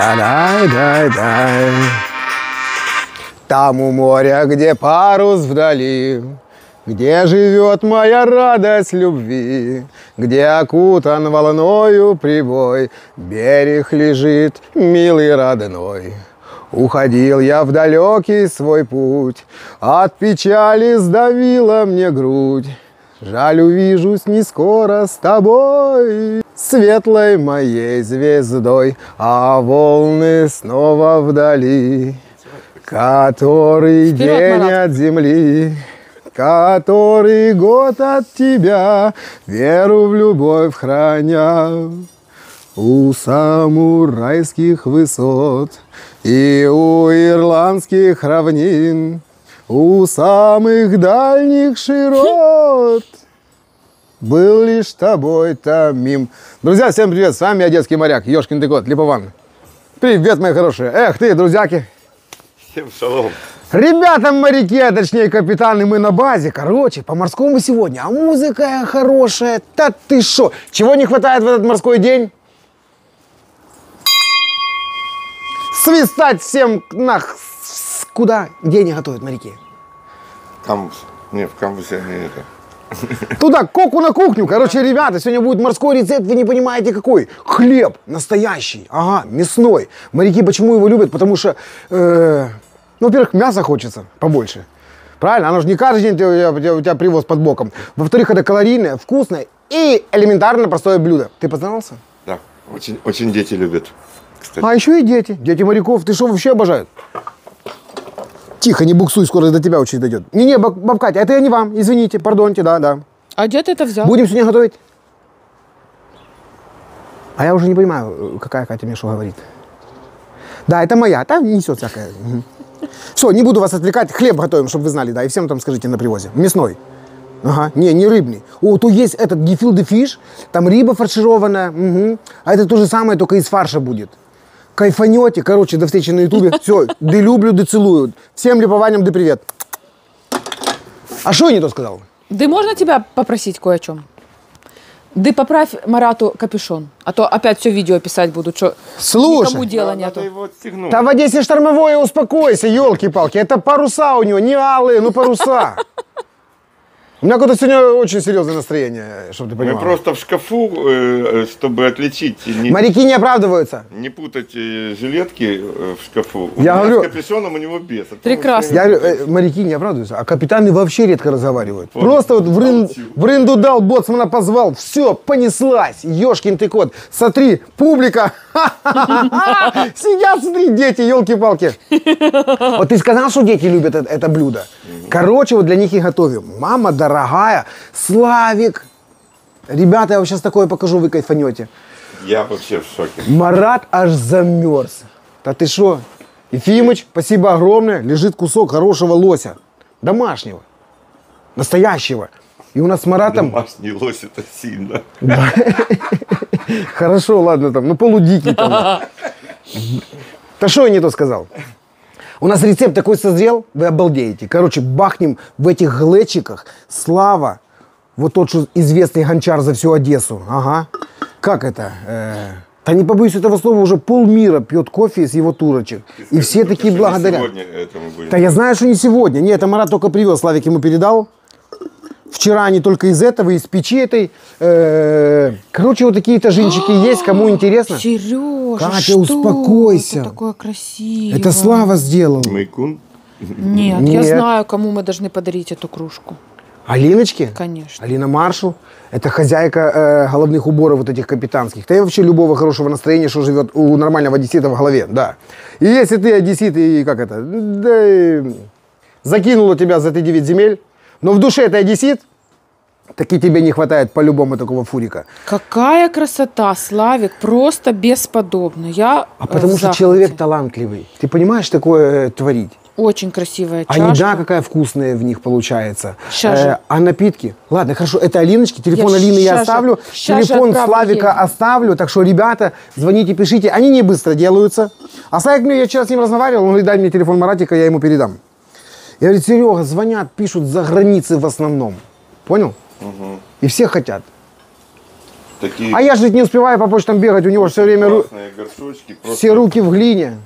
Дай-дай-дай. Там у моря, где парус вдали, где живет моя радость любви, Где окутан волною прибой, Берег лежит, милый родной. Уходил я в далекий свой путь, От печали сдавила мне грудь. Жаль, увижусь не скоро с тобой, Светлой моей звездой, А волны снова вдали, Который Вперед, день Марат. от земли, Который год от тебя, Веру в любовь храня. У самурайских высот и у ирландских равнин, у самых дальних широт был лишь тобой тамим. Друзья, всем привет! С вами я, детский моряк, Ёшкин ты кот, Липован. Привет, мои хорошие! Эх ты, друзьяки! Всем шалом. Ребята моряки, а точнее капитаны, мы на базе. Короче, по морскому сегодня. А музыка хорошая. Да ты шо? Чего не хватает в этот морской день? Свистать всем нах... Куда? Где они готовят моряки? Камбус. Не, в камбусе они это. Туда, коку на кухню. Короче, ребята, сегодня будет морской рецепт, вы не понимаете какой. Хлеб настоящий, ага, мясной. Моряки почему его любят? Потому что, э, ну, во-первых, мяса хочется побольше. Правильно? Оно же не каждый день ты- у тебя, у тебя- у тебя привоз под боком. Во-вторых, это калорийное, вкусное и элементарно простое блюдо. Ты познался? Да, очень, очень дети любят. Кстати, А еще и дети. Дети моряков. Ты что, вообще обожают? Тихо, не буксуй, скоро до тебя очередь дойдет. Не-не, баб, баб Катя, это я не вам. Извините, пардоньте, да, да. А где ты это взял? Будем сегодня готовить? А я уже не понимаю, какая Катя мне что говорит. Да, это моя, там несет всякое. Все, не буду вас отвлекать. Хлеб готовим, чтобы вы знали, да, и всем там скажите на привозе. Мясной. Ага, не, не рыбный. О, тут есть этот гефилде фиш, там рыба фаршированная, мгм. а это то же самое, только из фарша будет. Кайфанете, короче, до встречи на ютубе. Все, да люблю, да целую. Всем липованием, да привет. А что я не то сказал? Да можно тебя попросить кое о чем? Да поправь Марату капюшон, а то опять все видео писать будут, что Слушай. никому дела нету. его отстегнуть. Да в Одессе штормовое, успокойся, елки-палки. Это паруса у него, не алые, ну паруса. У меня какое-то сегодня очень серьезное настроение, чтобы ты Мы понимал. просто в шкафу, э, э, чтобы отличить, не, Моряки не оправдываются. не путать э, жилетки в шкафу. У Я меня говорю- с капюшоном, у него без. А Прекрасно. Я говорю, э, моряки не оправдываются, а капитаны вообще редко разговаривают. Вот. Просто вот в, рын- в рынду дал, боцмана позвал, все, понеслась. Ешкин ты кот. Смотри, публика. Сидят, смотри, дети, елки-палки. Вот ты сказал, что дети любят это, блюдо. Короче, вот для них и готовим. Мама дорогая, Славик. Ребята, я вам сейчас такое покажу, вы кайфанете. Я вообще в шоке. Марат аж замерз. Да ты что? Ефимыч, спасибо огромное. Лежит кусок хорошего лося. Домашнего. Настоящего. И у нас с Маратом... Домашний лось это сильно. Хорошо, ладно, там, ну полудикий там. Да что я не то сказал? У нас рецепт такой созрел, вы обалдеете. Короче, бахнем в этих глечиках. Слава, вот тот, что известный гончар за всю Одессу. Ага. Как это? Э, Да не побоюсь этого слова, уже полмира пьет кофе из его турочек. И все такие благодарят. Будем. Да я знаю, что не сегодня. Нет, это Марат только привез, Славик ему передал. Вчера они только из этого, из печи этой. Э, Короче, вот такие тажинчики есть, кому интересно. Сережа, Катя, что успокойся. это такое красивое? Это Слава сделал. Майкун. Нет, Нет. я знаю, кому мы должны подарить эту кружку. Алиночки? Конечно. Алина Маршал. Это хозяйка э, головных уборов вот этих капитанских. Да и вообще любого хорошего настроения, что живет у нормального одессита в голове, да. И если ты одессит и как это, да и закинула тебя за эти девять земель, но в душе ты одессит, так и тебе не хватает по-любому такого фурика. Какая красота, Славик, просто бесподобно. Я А э, потому в что человек талантливый. Ты понимаешь такое э, творить? Очень красивая А чашка. еда какая вкусная в них получается. Же. а напитки? Ладно, хорошо, это Алиночки. Телефон Я Алины я оставлю. же телефон Славика ей. оставлю. Так что, ребята, звоните, пишите. Они не быстро делаются. А Славик, мне, я вчера с ним разговаривал, он говорит, дай мне телефон Маратика, я ему передам. Я говорю, Серега, звонят, пишут за границы в основном. Понял? И все хотят. Такие А я же не успеваю по почтам бегать, у него все время ру- горшочки. Все руки в глине.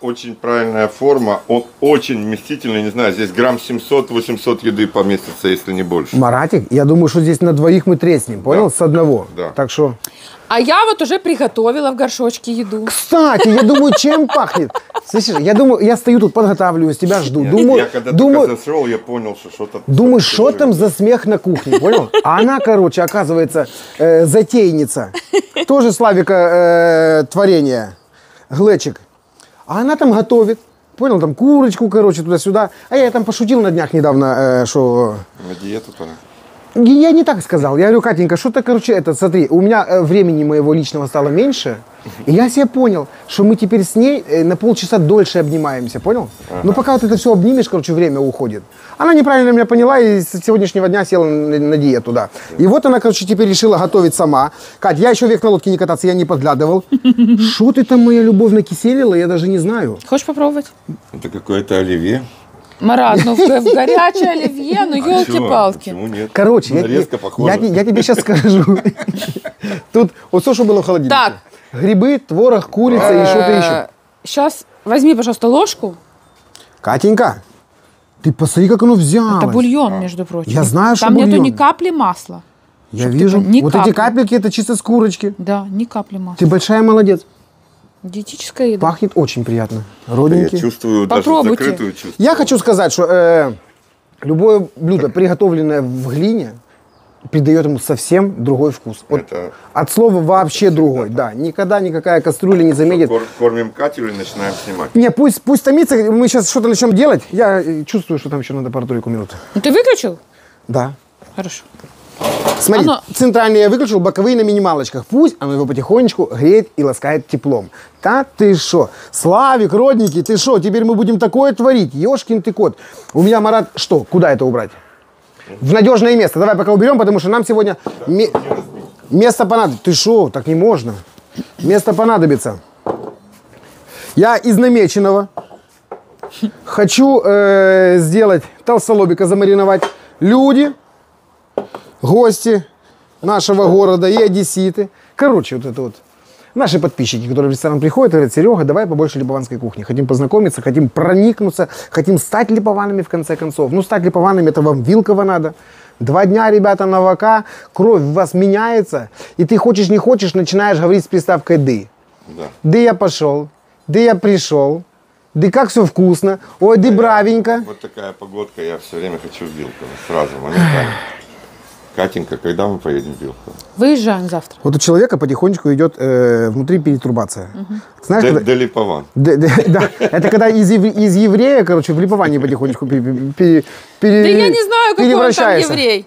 Очень правильная форма. Он очень вместительный. Не знаю, здесь грамм 700-800 еды поместится, если не больше. Маратик, я думаю, что здесь на двоих мы треснем, понял? С одного. Да. Так что... А я вот уже приготовила в горшочке еду. Кстати, я думаю, чем пахнет? Слышишь, я думаю, я стою тут, подготавливаюсь, тебя жду. Я- Думаю, я когда думаю, только зашел, я понял, что что-то... думаю, что там за смех на кухне, понял? А она, короче, оказывается, э, затейница. Тоже Славика э, творение. Глечик. А она там готовит. Понял, там курочку, короче, туда-сюда. А я там пошутил на днях недавно, э, что На диету пора. Я не так сказал. Я говорю, Катенька, что-то, короче, это, смотри, у меня э, времени моего личного стало меньше, и я себе понял, что мы теперь с ней э, на полчаса дольше обнимаемся, понял? Ну, пока вот это все обнимешь, короче, время уходит. Она неправильно меня поняла и с сегодняшнего дня села на, на диету, да. И вот она, короче, теперь решила готовить сама. Кать, я еще век на лодке не кататься, я не подглядывал. Что ты там, моя любовь, накиселила, я даже не знаю. Хочешь попробовать? Это какое-то оливье. Марат, ну в, в горячее оливье, ну А елки-палки. Короче, я, Нарезка я- похожа. я, я тебе сейчас скажу. Тут вот все, что было в холодильнике. Так. Грибы, творог, курица и что-то еще. Сейчас возьми, пожалуйста, ложку. Катенька, ты посмотри, как оно взялось. Это бульон, между прочим. Я знаю, что Там нету ни капли масла. Я ты вижу. пон- ни вот капли. эти капельки, это чисто с курочки. Да, ни капли масла. Ты большая молодец. Диетическая еда. Пахнет очень приятно. Я Родненький. чувствую Попробуйте. даже закрытую чувствую. Я хочу сказать, что э, любое блюдо, приготовленное в глине, придает ему совсем другой вкус. Вот Это- От слова вообще другой, да. Никогда никакая кастрюля не заметит. Кор- Кормим Катю и начинаем снимать. Не, пусть, пусть томится, мы сейчас что-то начнем делать. Я э, чувствую, что там еще надо пару-тройку минут. Ну ты выключил? Да. Хорошо. Смотри, Оно- центральный я выключил, боковые на минималочках. Пусть оно его потихонечку греет и ласкает теплом. Да ты шо? Славик, родненький, ты шо? Теперь мы будем такое творить. Ешкин ты кот. У меня, Марат, что? Куда это убрать? В надежное место. Давай пока уберем, потому что нам сегодня ме- место понадобится. Ты шо? Так не можно. Место понадобится. Я из намеченного хочу э, сделать толстолобика, замариновать. Люди, гости нашего города и одесситы. Короче, вот это вот. Наши подписчики, которые в ресторан приходят, говорят, Серега, давай побольше липованской кухни. Хотим познакомиться, хотим проникнуться, хотим стать липованами в конце концов. Ну, стать липованами, это вам Вилково надо. Два дня, ребята, на ВК, кровь у вас меняется, и ты хочешь, не хочешь, начинаешь говорить с приставкой «ды». Да. Да я пошел, да я пришел, да как все вкусно, ой, да бравенько. Вот такая погодка, я все время хочу в Вилково. Сразу, моментально. Катенька, когда мы поедем в Вилково? Выезжаем завтра. Вот у человека потихонечку идет э, внутри перетрубация. Знаешь, Де- когда- Делипован. Д- д- да, это когда из, из еврея, короче, в липование потихонечку пере- пере- пере- Да я не знаю, какой он там еврей.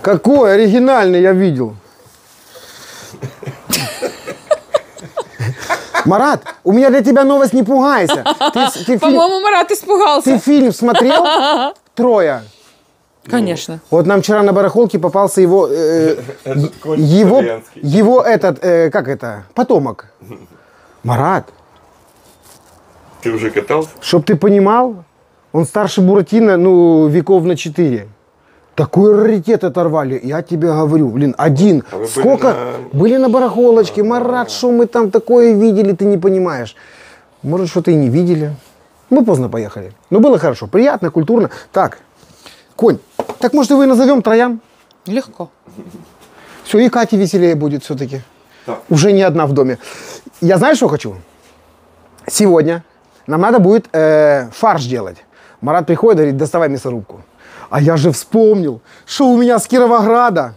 Какой оригинальный я видел. Марат, у меня для тебя новость, не пугайся. Ты, ты По-моему, Марат ты испугался. фильм смотрел? Троя. Конечно. Вот нам вчера на барахолке попался его, э, его, его этот, э, как это, потомок. Марат, Ты уже катался? чтоб ты понимал, он старше Буратино, ну, веков на 4. Такой раритет оторвали, я тебе говорю, блин, один. А вы были Сколько? на- Были на барахолочке, Марат, что мы там такое видели, ты не понимаешь. Может, что-то и не видели. Мы поздно поехали. Но было хорошо, приятно, культурно. Так, конь, так может и вы назовем Троян? Легко. Все, и Кате веселее будет все-таки. Да. Уже не одна в доме. Я знаю, что хочу? Сегодня нам надо будет э, фарш делать. Марат приходит и говорит, доставай мясорубку. А я же вспомнил, что у меня с Кировограда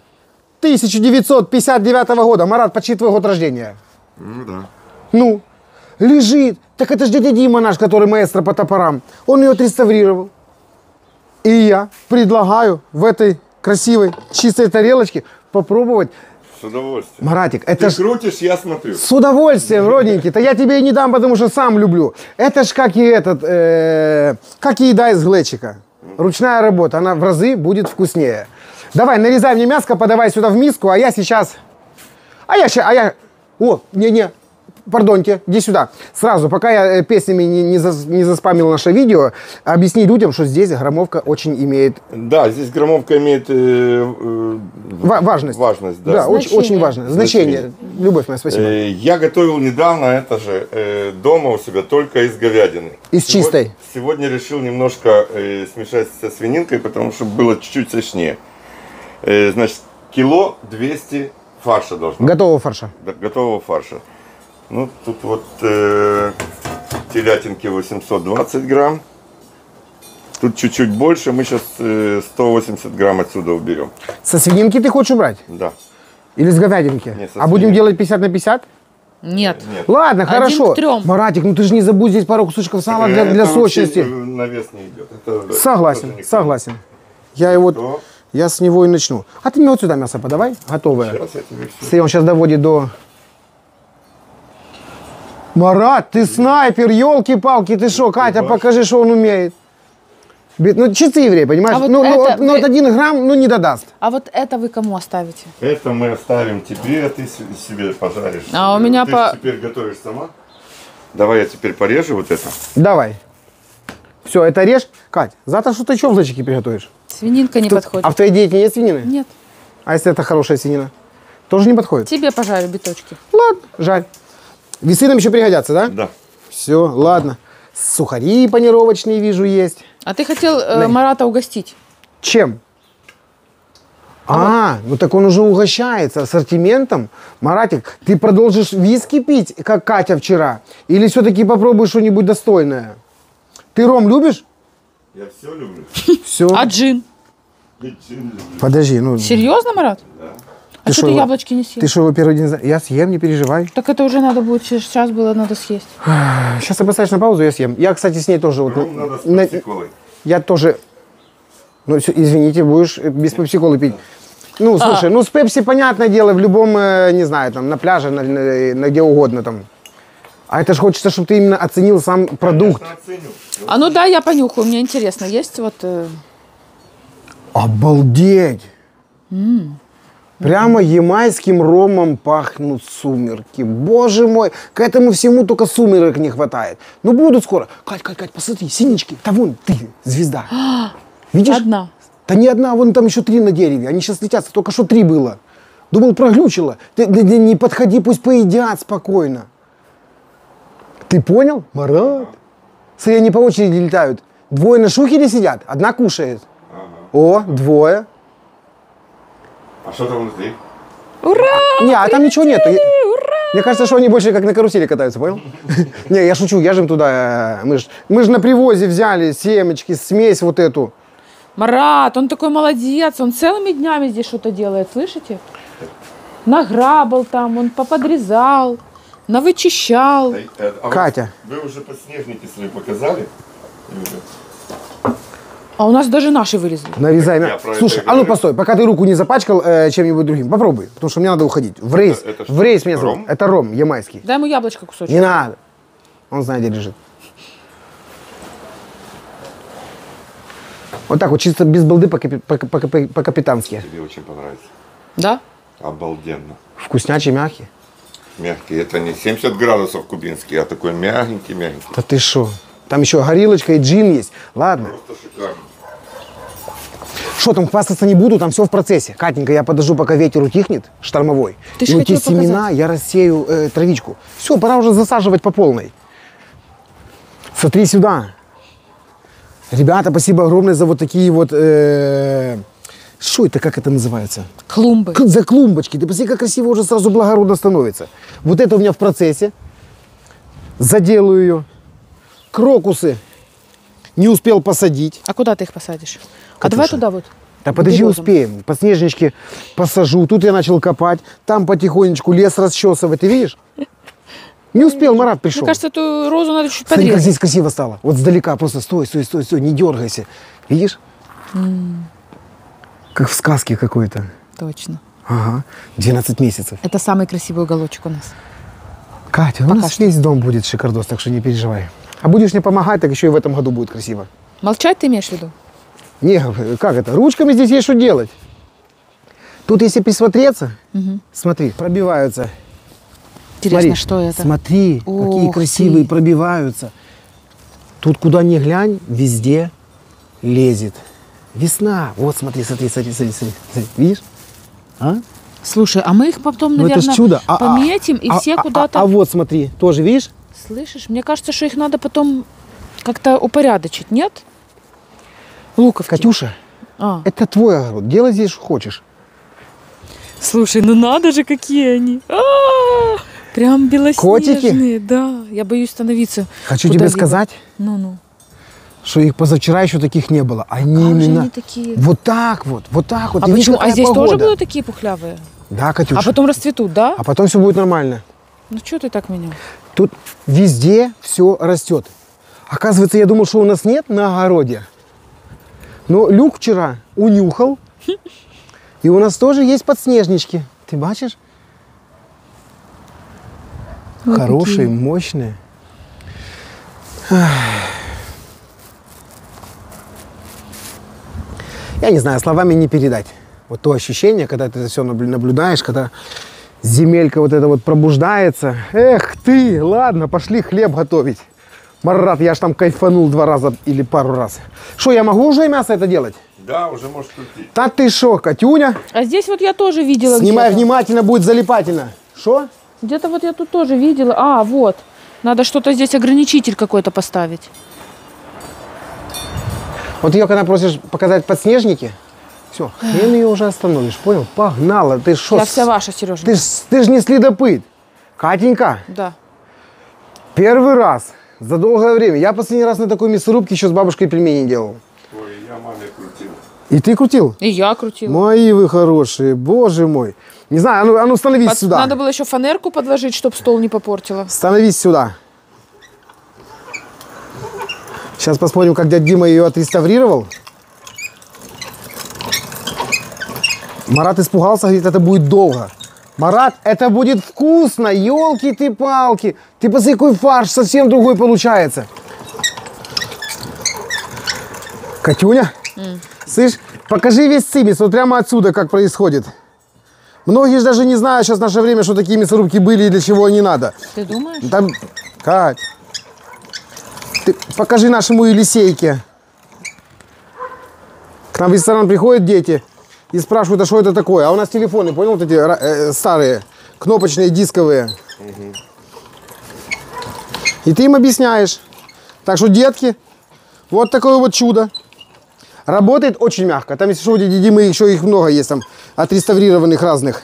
1959 года. Марат, почти твой год рождения. Ну да. Ну, лежит. Так это же дядя Дима наш, который маэстро по топорам. Он ее отреставрировал. И я предлагаю в этой красивой, чистой тарелочке попробовать. С удовольствием. Маратик, это Ты ж крутишь, я смотрю. с удовольствием, родненький. То я тебе и не дам, потому что сам люблю. Это ж как и этот, э, как и еда из глечика. Ручная работа, она в разы будет вкуснее. Давай, нарезай мне мяско, подавай сюда в миску, а я сейчас... А я сейчас... А я... О, не-не, пардоньте, иди сюда. Сразу, пока я э, песнями не, не, зас- не заспамил наше видео, объясни людям, что здесь громовка очень имеет Да, здесь громовка имеет э, э, ва- важность. важность. Да. Да, очень, Значение. очень важно. Значение. Любовь моя, спасибо. Э, Я готовил недавно это же э, дома у себя только из говядины. Из Сегодня- чистой? Сегодня решил немножко э, смешать со свининкой, потому что было чуть-чуть сочнее. Э, значит, кило 200 фарша должно быть, Готового фарша. да, готового фарша. Ну, тут вот э, телятинки 820 грамм. Тут чуть-чуть больше, мы сейчас 180 грамм отсюда уберем. Со свининки ты хочешь убрать? Да. Или с говядинки? Нет, со а будем свининки. делать 50 на 50? Нет. Нет. Ладно, Один хорошо. к трем. Маратик, ну ты же не забудь здесь пару кусочков сала для, Э, для это сочности. э, На вес не идет. Это Согласен, никто. согласен. Я его, я с него и начну. А ты мне вот сюда мясо подавай, готовое. Сейчас я тебе все. Если он сейчас доводит до... Марат, ты снайпер, елки-палки, ты что, Катя, покажи, что он умеет. Ну, чистый еврей, понимаешь? А вот ну, ну, это вот- ну, вы- вот один грамм, ну, не додаст. А вот это вы кому оставите? Это мы оставим тебе, а ты себе пожаришь. А у меня ты по- теперь готовишь сама. Давай я теперь порежу вот это. Давай. Все, это режь. Кать, завтра что ты еще в зайчике приготовишь? Свининка не подходит. А в твоей диете нет свинины? Нет. А если это хорошая свинина? Тоже не подходит? Тебе пожарю биточки. Ладно, жаль. Весы нам еще пригодятся, да? Да. Все, ладно. Сухари панировочные вижу есть. А ты хотел э, Марата угостить? Чем? А, ну так он уже угощается ассортиментом. Маратик, ты продолжишь виски пить, как Катя вчера? Или все-таки попробуешь что-нибудь достойное? Ты ром любишь? Я все люблю. Все. А джин? И джин люблю. Подожди, ну Серьезно, Марат? А Ты что шо ты его- яблочки не съел? ты что его первый день... Я съем, не переживай. Так это уже надо будет, сейчас было надо съесть. Сейчас ты поставишь на паузу, я съем. Я, кстати, с ней тоже... Вот, надо с на- пепси-колой. я тоже... Ну, извините, будешь без пепси-колы пить. Ну, слушай, ну с пепси, понятное дело, в любом, э, не знаю, там, на пляже, на, на- на где угодно там. А это же хочется, чтобы ты именно оценил сам продукт. Конечно, оценю. А ну да, я понюхаю, мне интересно, есть вот... э, Обалдеть! Прямо ямайским ромом пахнут сумерки. Боже мой, к этому всему только сумерек не хватает. Ну будут скоро. Кать, Кать, Кать, посмотри, синички. Да вон ты, звезда. Видишь? Одна. Да не одна, вон там еще три на дереве. Они сейчас летятся, только что три было. Думал, проглючило. Ты, ты- ты не подходи, пусть поедят спокойно. Ты понял, Марат? Смотри, они по очереди летают. Двое на шухере сидят, одна кушает. О, двое. А что там внутри? Ура! Не, а там ничего нету. Я- Мне кажется, что они больше как на карусели катаются, понял? Не, я шучу, я же им туда... э, Мы же мы ж на привозе взяли семечки, смесь вот эту. Марат, он такой молодец, он целыми днями здесь что-то делает, слышите? Награбал там, он поподрезал, навычищал. Э, а вы- Катя. Вы уже подснежники свои показали? А у нас даже наши вылезли. Нарезай. Это Слушай, а ну постой, пока ты руку не запачкал э, чем-нибудь другим. Попробуй, потому что мне надо уходить. В рейс. это что, в рейс меня зовут. Это ром ямайский. Дай ему яблочко кусочек. Не надо. Он знает, где лежит. Вот так вот, чисто без балды по-капи- по- по- по- по-капитански. Тебе очень понравится. Да? Обалденно. Вкуснячий, мягкий. Мягкий. Это не 70 градусов кубинский, а такой мягенький-мягенький. Да ты шо? Там еще горилочка и джин есть. Ладно. Просто шикарно. Что там, хвастаться не буду, там все в процессе. Катенька, я подожду, пока ветер утихнет, штормовой. Ты и эти семена показать. я рассею э, травичку. Все, пора уже засаживать по полной. Смотри сюда. Ребята, спасибо огромное за вот такие вот... э, Что это, как это называется? Клумбы. К- За клумбочки. Ты посмотри, как красиво уже сразу благородно становится. Вот это у меня в процессе. Заделаю ее. Крокусы не успел посадить. А куда ты их посадишь? А Катюша. давай туда вот. Да подожди, березам. успеем. Подснежнички посажу. Тут я начал копать. Там потихонечку лес расчесывать. Ты видишь? Не успел, Марат пришел. Мне кажется, эту розу надо чуть Смотри, как подрезать. здесь красиво стало. Вот сдалека просто стой, стой, стой, стой, не дергайся. Видишь? Как в сказке какой-то. Точно. Ага, 12 месяцев. Это самый красивый уголочек у нас. Катя, у Пока нас что. весь дом будет шикардос, так что не переживай. А будешь мне помогать, так еще и в этом году будет красиво. Молчать ты имеешь в виду? Не, как это? Ручками здесь есть что делать. Тут, если присмотреться, смотри, пробиваются интересно, Смотри, что это. Смотри, какие Ух красивые ты. пробиваются. Тут куда ни глянь, везде лезет. Весна. Вот смотри, смотри, смотри, смотри, смотри. Видишь? А? Слушай, а мы их потом, Ну наверное, это ж чудо. А- а- пометим и а- все а- куда-то... А, а вот смотри, тоже видишь? Слышишь, мне кажется, что их надо потом как-то упорядочить, нет? Луковки. Катюша, А. это твой огород. Делай здесь, что хочешь. Слушай, ну надо же, какие они. А, Прям белоснежные. Да, я боюсь становиться. Хочу тебе сказать, Ну-ну. что их позавчера еще таких не было. Они же именно они такие? вот так вот, вот так вот. А почему? А здесь тоже погода? будут такие пухлявые? Да, Катюша. А потом расцветут, да? А потом все будет нормально. Ну что ты так меня? Тут везде все растет. Оказывается, я думал, что у нас нет на огороде. Но Люк вчера унюхал. И у нас тоже есть подснежнички. Ты бачишь? Ой, Хорошие, какие. мощные. Я не знаю, словами не передать. Вот то ощущение, когда ты это все наблюдаешь, когда земелька вот эта вот пробуждается. Эх ты, ладно, пошли хлеб готовить. Марат, я ж там кайфанул два раза или пару раз. Что, я могу уже мясо это делать? Да, уже можешь крутить. Да ты шо, Катюня? А здесь вот я тоже видела Снимай внимательно, будет залипательно. Что? Где-то вот я тут тоже видела. А, вот. Надо что-то здесь ограничитель какой-то поставить. Вот ее, когда просишь показать подснежники, все, хрен ее уже остановишь, понял? Погнала, ты шо? я с- вся ваша, Сережа. Ты ж, ты ж не следопыт. Катенька, Да. первый раз за долгое время. Я последний раз на такой мясорубке еще с бабушкой пельмени делал. Ой, я маме крутил. И ты крутил? И я крутила. Мои вы хорошие, боже мой. Не знаю, а ну, а ну становись Под- сюда. Надо было еще фанерку подложить, чтобы стол не попортила. Становись сюда. Сейчас посмотрим, как дядя Дима ее отреставрировал. Марат испугался, говорит, это будет долго. Марат, это будет вкусно, елки ты палки. Ты посмотри, какой фарш, совсем другой получается. Катюня, слышь, покажи весь цимис, вот прямо отсюда, как происходит. Многие же даже не знают сейчас в наше время, что такие мясорубки были и для чего они надо. Ты думаешь? Там, Кать, ты покажи нашему Елисейке. К нам в ресторан приходят дети и спрашивают, а что это такое? А у нас телефоны, понял, вот эти э, старые, кнопочные, дисковые. И ты им объясняешь. Так что, детки, вот такое вот чудо. Работает очень мягко. Там, если что, у Димы еще их много есть, там, отреставрированных разных.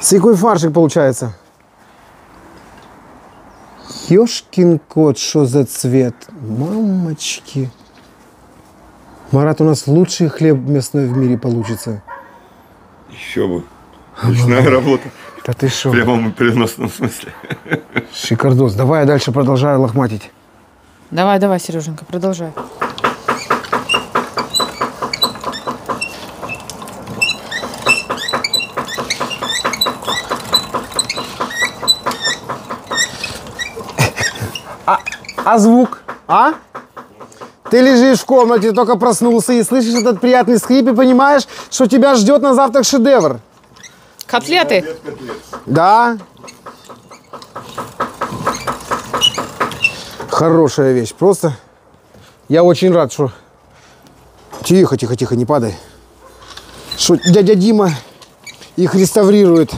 С какой фаршик получается? Ёшкин кот, что за цвет? Мамочки. Марат, у нас лучший хлеб мясной в мире получится. Еще бы. Ручная работа. Да ты что? В прямом и переносном смысле. Шикардос. Давай я дальше продолжаю лохматить. Давай, давай, Сереженька, продолжай. А звук? А? Ты лежишь в комнате, только проснулся и слышишь этот приятный скрип и понимаешь, что тебя ждет на завтрак шедевр. Котлеты. Да. Хорошая вещь. Просто я очень рад, что... Тихо, тихо, тихо, не падай. Что дядя Дима их реставрирует.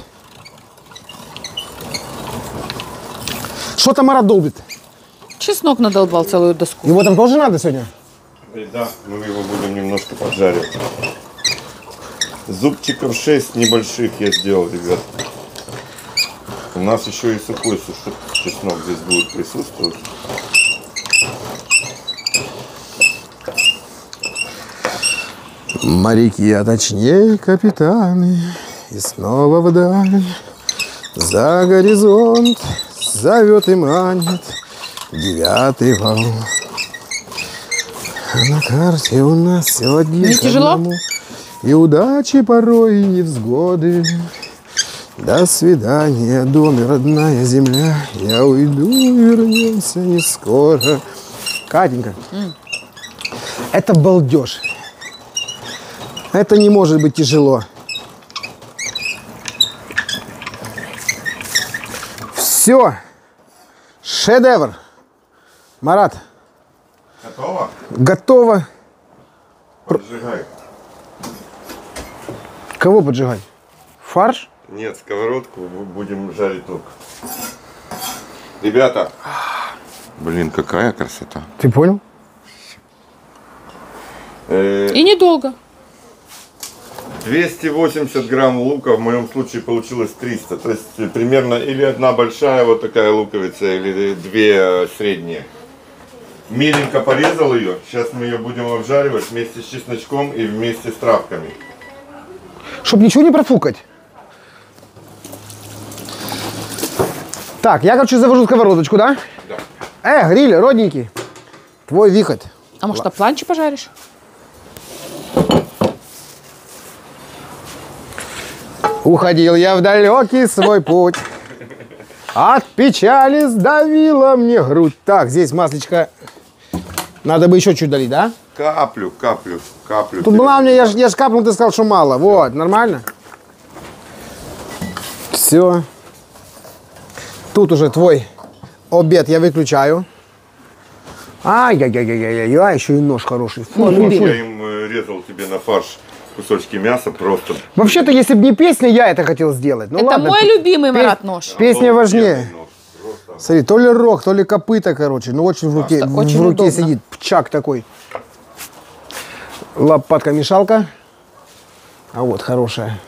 Что там Марат долбит? Чеснок надолбал целую доску. Его там тоже надо сегодня? Да, мы его будем немножко поджаривать. Зубчиков 6 небольших я сделал, ребят. У нас еще и сухой суши- чеснок здесь будет присутствовать. Моряки, а точнее капитаны, и снова вдаль, за горизонт зовет и манит девятый вал. А на карте у нас сегодня Не тяжело? и удачи порой, и невзгоды. До свидания, дом и родная земля. Я уйду и вернемся не скоро. Катенька, это балдеж. Это не может быть тяжело. Все. Шедевр. Марат, Готово? готово. Поджигай. Кого поджигать? Фарш? Нет, сковородку бу- будем жарить лук. Ребята. Блин, какая красота. Ты понял? Э, И недолго. 280 грамм лука, в моем случае получилось 300. То есть э, примерно или одна большая вот такая луковица, или две э, средние. Меленько порезал ее. Сейчас мы ее будем обжаривать вместе с чесночком и вместе с травками. Чтоб ничего не профукать. Так, я, короче, завожу сковородочку, да? Да. Э, гриль, родненький. Твой выход. А может, на планче пожаришь? Уходил я в далекий свой путь. От печали сдавила мне грудь. Так, здесь маслечко. Надо бы еще чуть долить, да? Каплю, каплю, каплю. Тут была у меня, я ж, я ж капнул, ты сказал, что мало. Вот, нормально? Все. Тут уже твой обед я выключаю. Ай-яй-яй-яй-яй, еще и нож хороший. Фу, Ну, я им э, резал тебе на фарш кусочки мяса просто. Вообще-то, если бы не песня, я это хотел сделать. Ну Это ладно, мой любимый Марат нож. Песня важнее. Смотри, то ли рог, то ли копыта, короче. Ну, очень в руке, Просто в очень руке удобно. сидит пчак такой. Лопатка-мешалка. А вот, хорошая.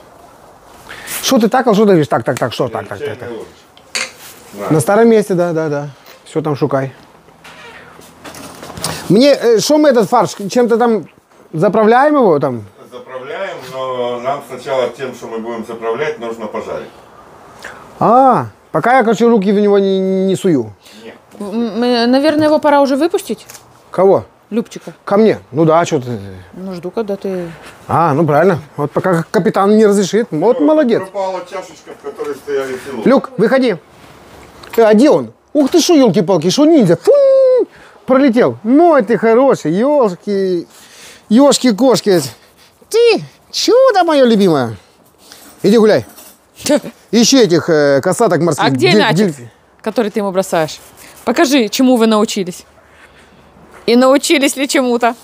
Что ты так, а что ты говоришь? Так, так, так, что? Так, так, так, так. На старом месте, да, да, да. Все там шукай. Мне, э, что мы этот фарш, чем-то там заправляем его там? Заправляем, но нам сначала тем, что мы будем заправлять, нужно пожарить. А, пока я, короче, руки в него не, не сую. М, м, Наверное, его пора уже выпустить. Кого? Любчика. Ко мне. Ну да, что ты. Ну, жду, когда ты... А, ну правильно. Вот пока капитан не разрешит. Вот молодец. Пропала чашечка, в которой стояли филу. Люк, выходи. Э, а где он? Ух ты, что, елки-палки, что ниндзя? Фу! Пролетел. Мой ты хороший, елки, ешки-кошки. Ты, чудо мое любимое. Иди гуляй. Ищи этих э, касаток морских. А где мячик, дельфи. который ты ему бросаешь? Покажи, чему вы научились. И научились ли чему-то?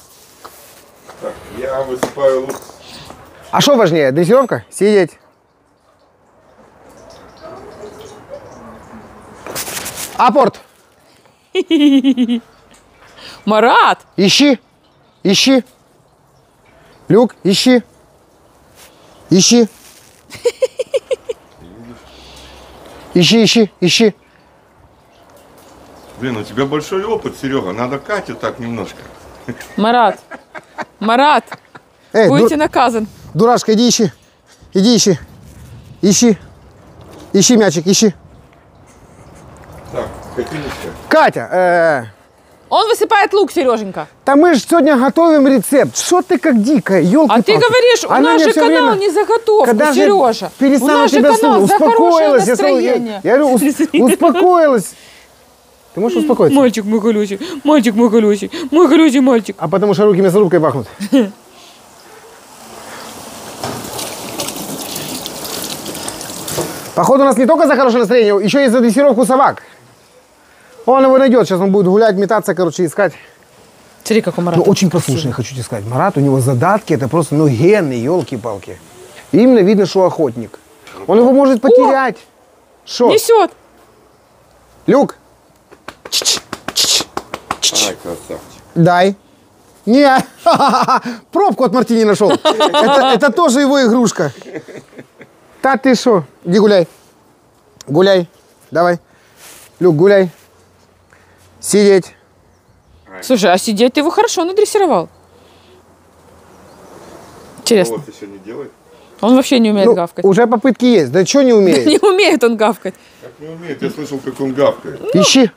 Так, я высыпаю лук. А что важнее, дрессировка? Сидеть. Апорт. Марат! Ищи. Ищи. Люк, ищи. Ищи. Ищи, ищи, ищи. Блин, у тебя большой опыт, Серега. Надо Катю так немножко. Марат! Марат! Эй, Будете наказан. дурашка, иди ищи. Иди ищи. Ищи. Ищи мячик, ищи. Так, Катюнечка. Катя, э, Он высыпает лук, Сереженька. да мы же сегодня готовим рецепт. Что ты как дикая, елки А ты говоришь, у нас же канал не заготовка, Когда Сережа. У перестану нас же тебя канал слушать, за успокоилась. Я, слушаю, я, настроение. я говорю, ус- успокоилась. Ты можешь успокоиться? Мальчик мой колючий, мальчик мой колючий, мой колючий мальчик. А потому что руки мясорубкой пахнут. Походу, у нас не только за хорошее настроение, еще и за дрессировку собак. Он его найдет, сейчас он будет гулять, метаться, короче, искать. Смотри, как у Ну, Марата. очень послушный, хочу тебе сказать. Марат, у него задатки, это просто, ну, гены, елки-палки. И именно видно, что охотник. Он его может потерять. Что? Несет. Люк, Ай, красавчик. дай. Не, пробку от Мартини нашел. Это, это тоже его игрушка. Да ты что? Иди гуляй. Гуляй. Давай. Люк, гуляй. Сидеть. Слушай, а сидеть ты его хорошо надрессировал. Интересно. Еще не делай. Он вообще не умеет Ну, гавкать. уже попытки есть. Да что не умеет? Не умеет он гавкать. Как не умеет, я слышал, как он гавкает. Ищи.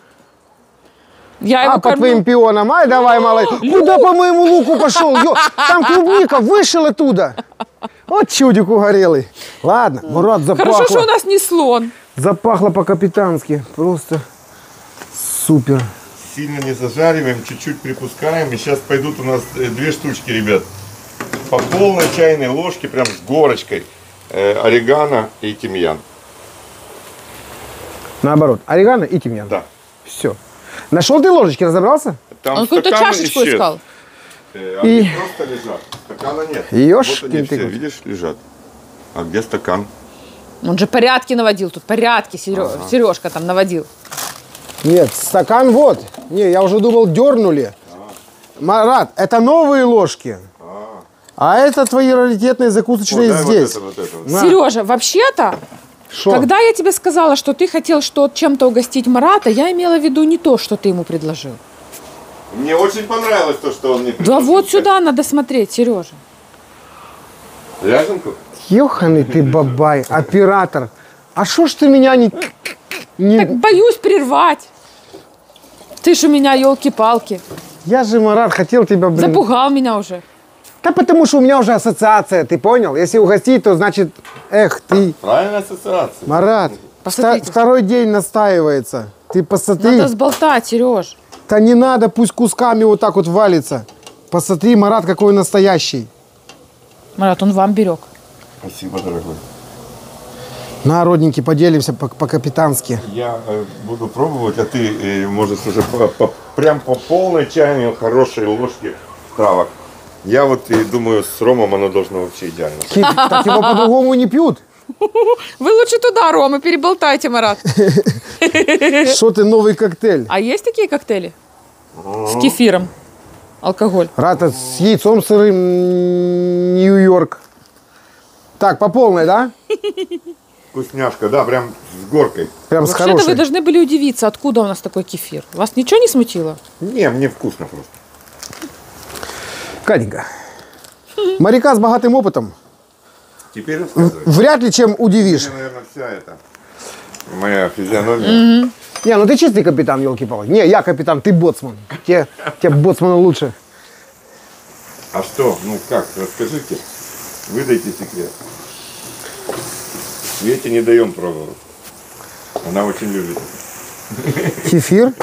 Я его А, по кормлю. твоим пионам. Ай, давай, малый. Куда по моему луку пошел? Ё, Там клубника вышел оттуда. Вот чудик угорелый. Ладно, Мурат запахло. Хорошо, что у нас не слон. Запахло по-капитански. Просто супер. Сильно не зажариваем, чуть-чуть припускаем. И сейчас пойдут у нас э, две штучки, ребят. По полной чайной ложке, прям с горочкой. э, орегано и тимьян. Наоборот. Орегано и тимьян. Да. Все. Нашел ты ложечки, разобрался? Там Он какую-то чашечку исчез. искал. Э, Они И- просто лежат. Стакана нет. Ёшкин вот они все, видишь, лежат. А где стакан? Он же порядки наводил тут, порядки Сережка там наводил. Нет, стакан вот. Не, я уже думал, дернули. Марат, это новые ложки. А это твои раритетные закусочные Вот, здесь. Вот это, вот это. вот. Сережа, вообще-то, Шо? когда я тебе сказала, что ты хотел что чем-то угостить Марата, я имела в виду не то, что ты ему предложил. Мне очень понравилось то, что он мне Да предложил. вот сюда надо смотреть, Сережа. Ряженку? Ёханый ты бабай, оператор. А что ж ты меня не... не- Так боюсь прервать. Ты ж у меня елки-палки. Я же, Марат, хотел тебя, блин... Запугал меня уже. Да потому что у меня уже ассоциация, ты понял? Если угостить, то значит, эх ты, Правильная ассоциация. Марат, Посмотрите. второй день настаивается. Ты посмотри. Надо сболтать, Сереж. Да не надо, пусть кусками вот так вот валится. Посмотри, Марат, какой настоящий. Марат, он вам берег. Спасибо, дорогой. На, родненький, поделимся по- по-капитански. Я э, буду пробовать, а ты э, можешь уже по- по- прям по полной чайной хорошей ложке травок. Я вот и думаю, с ромом оно должно вообще идеально. Так его по-другому не пьют. Вы лучше туда, Рома, переболтайте, Марат. Что ты, новый коктейль? А есть такие коктейли? С кефиром. Алкоголь. Рата с яйцом сырым Нью-Йорк. Так, по полной, да? Вкусняшка, да, прям с горкой. Прям с Вообще-то вы хорошей. должны были удивиться, откуда у нас такой кефир. Вас ничего не смутило? Не, мне вкусно просто. Катенька, моряка с богатым опытом Теперь рассказывай. вряд ли чем удивишь. Мне, наверное, вся эта моя физиономия. Не, ну ты чистый капитан, елки-палки. Не, я капитан, ты боцман. Тебе, тебе боцмана лучше. А что, ну как, расскажите, выдайте секрет. Свете не даем пробовать. Она очень любит. Кефир.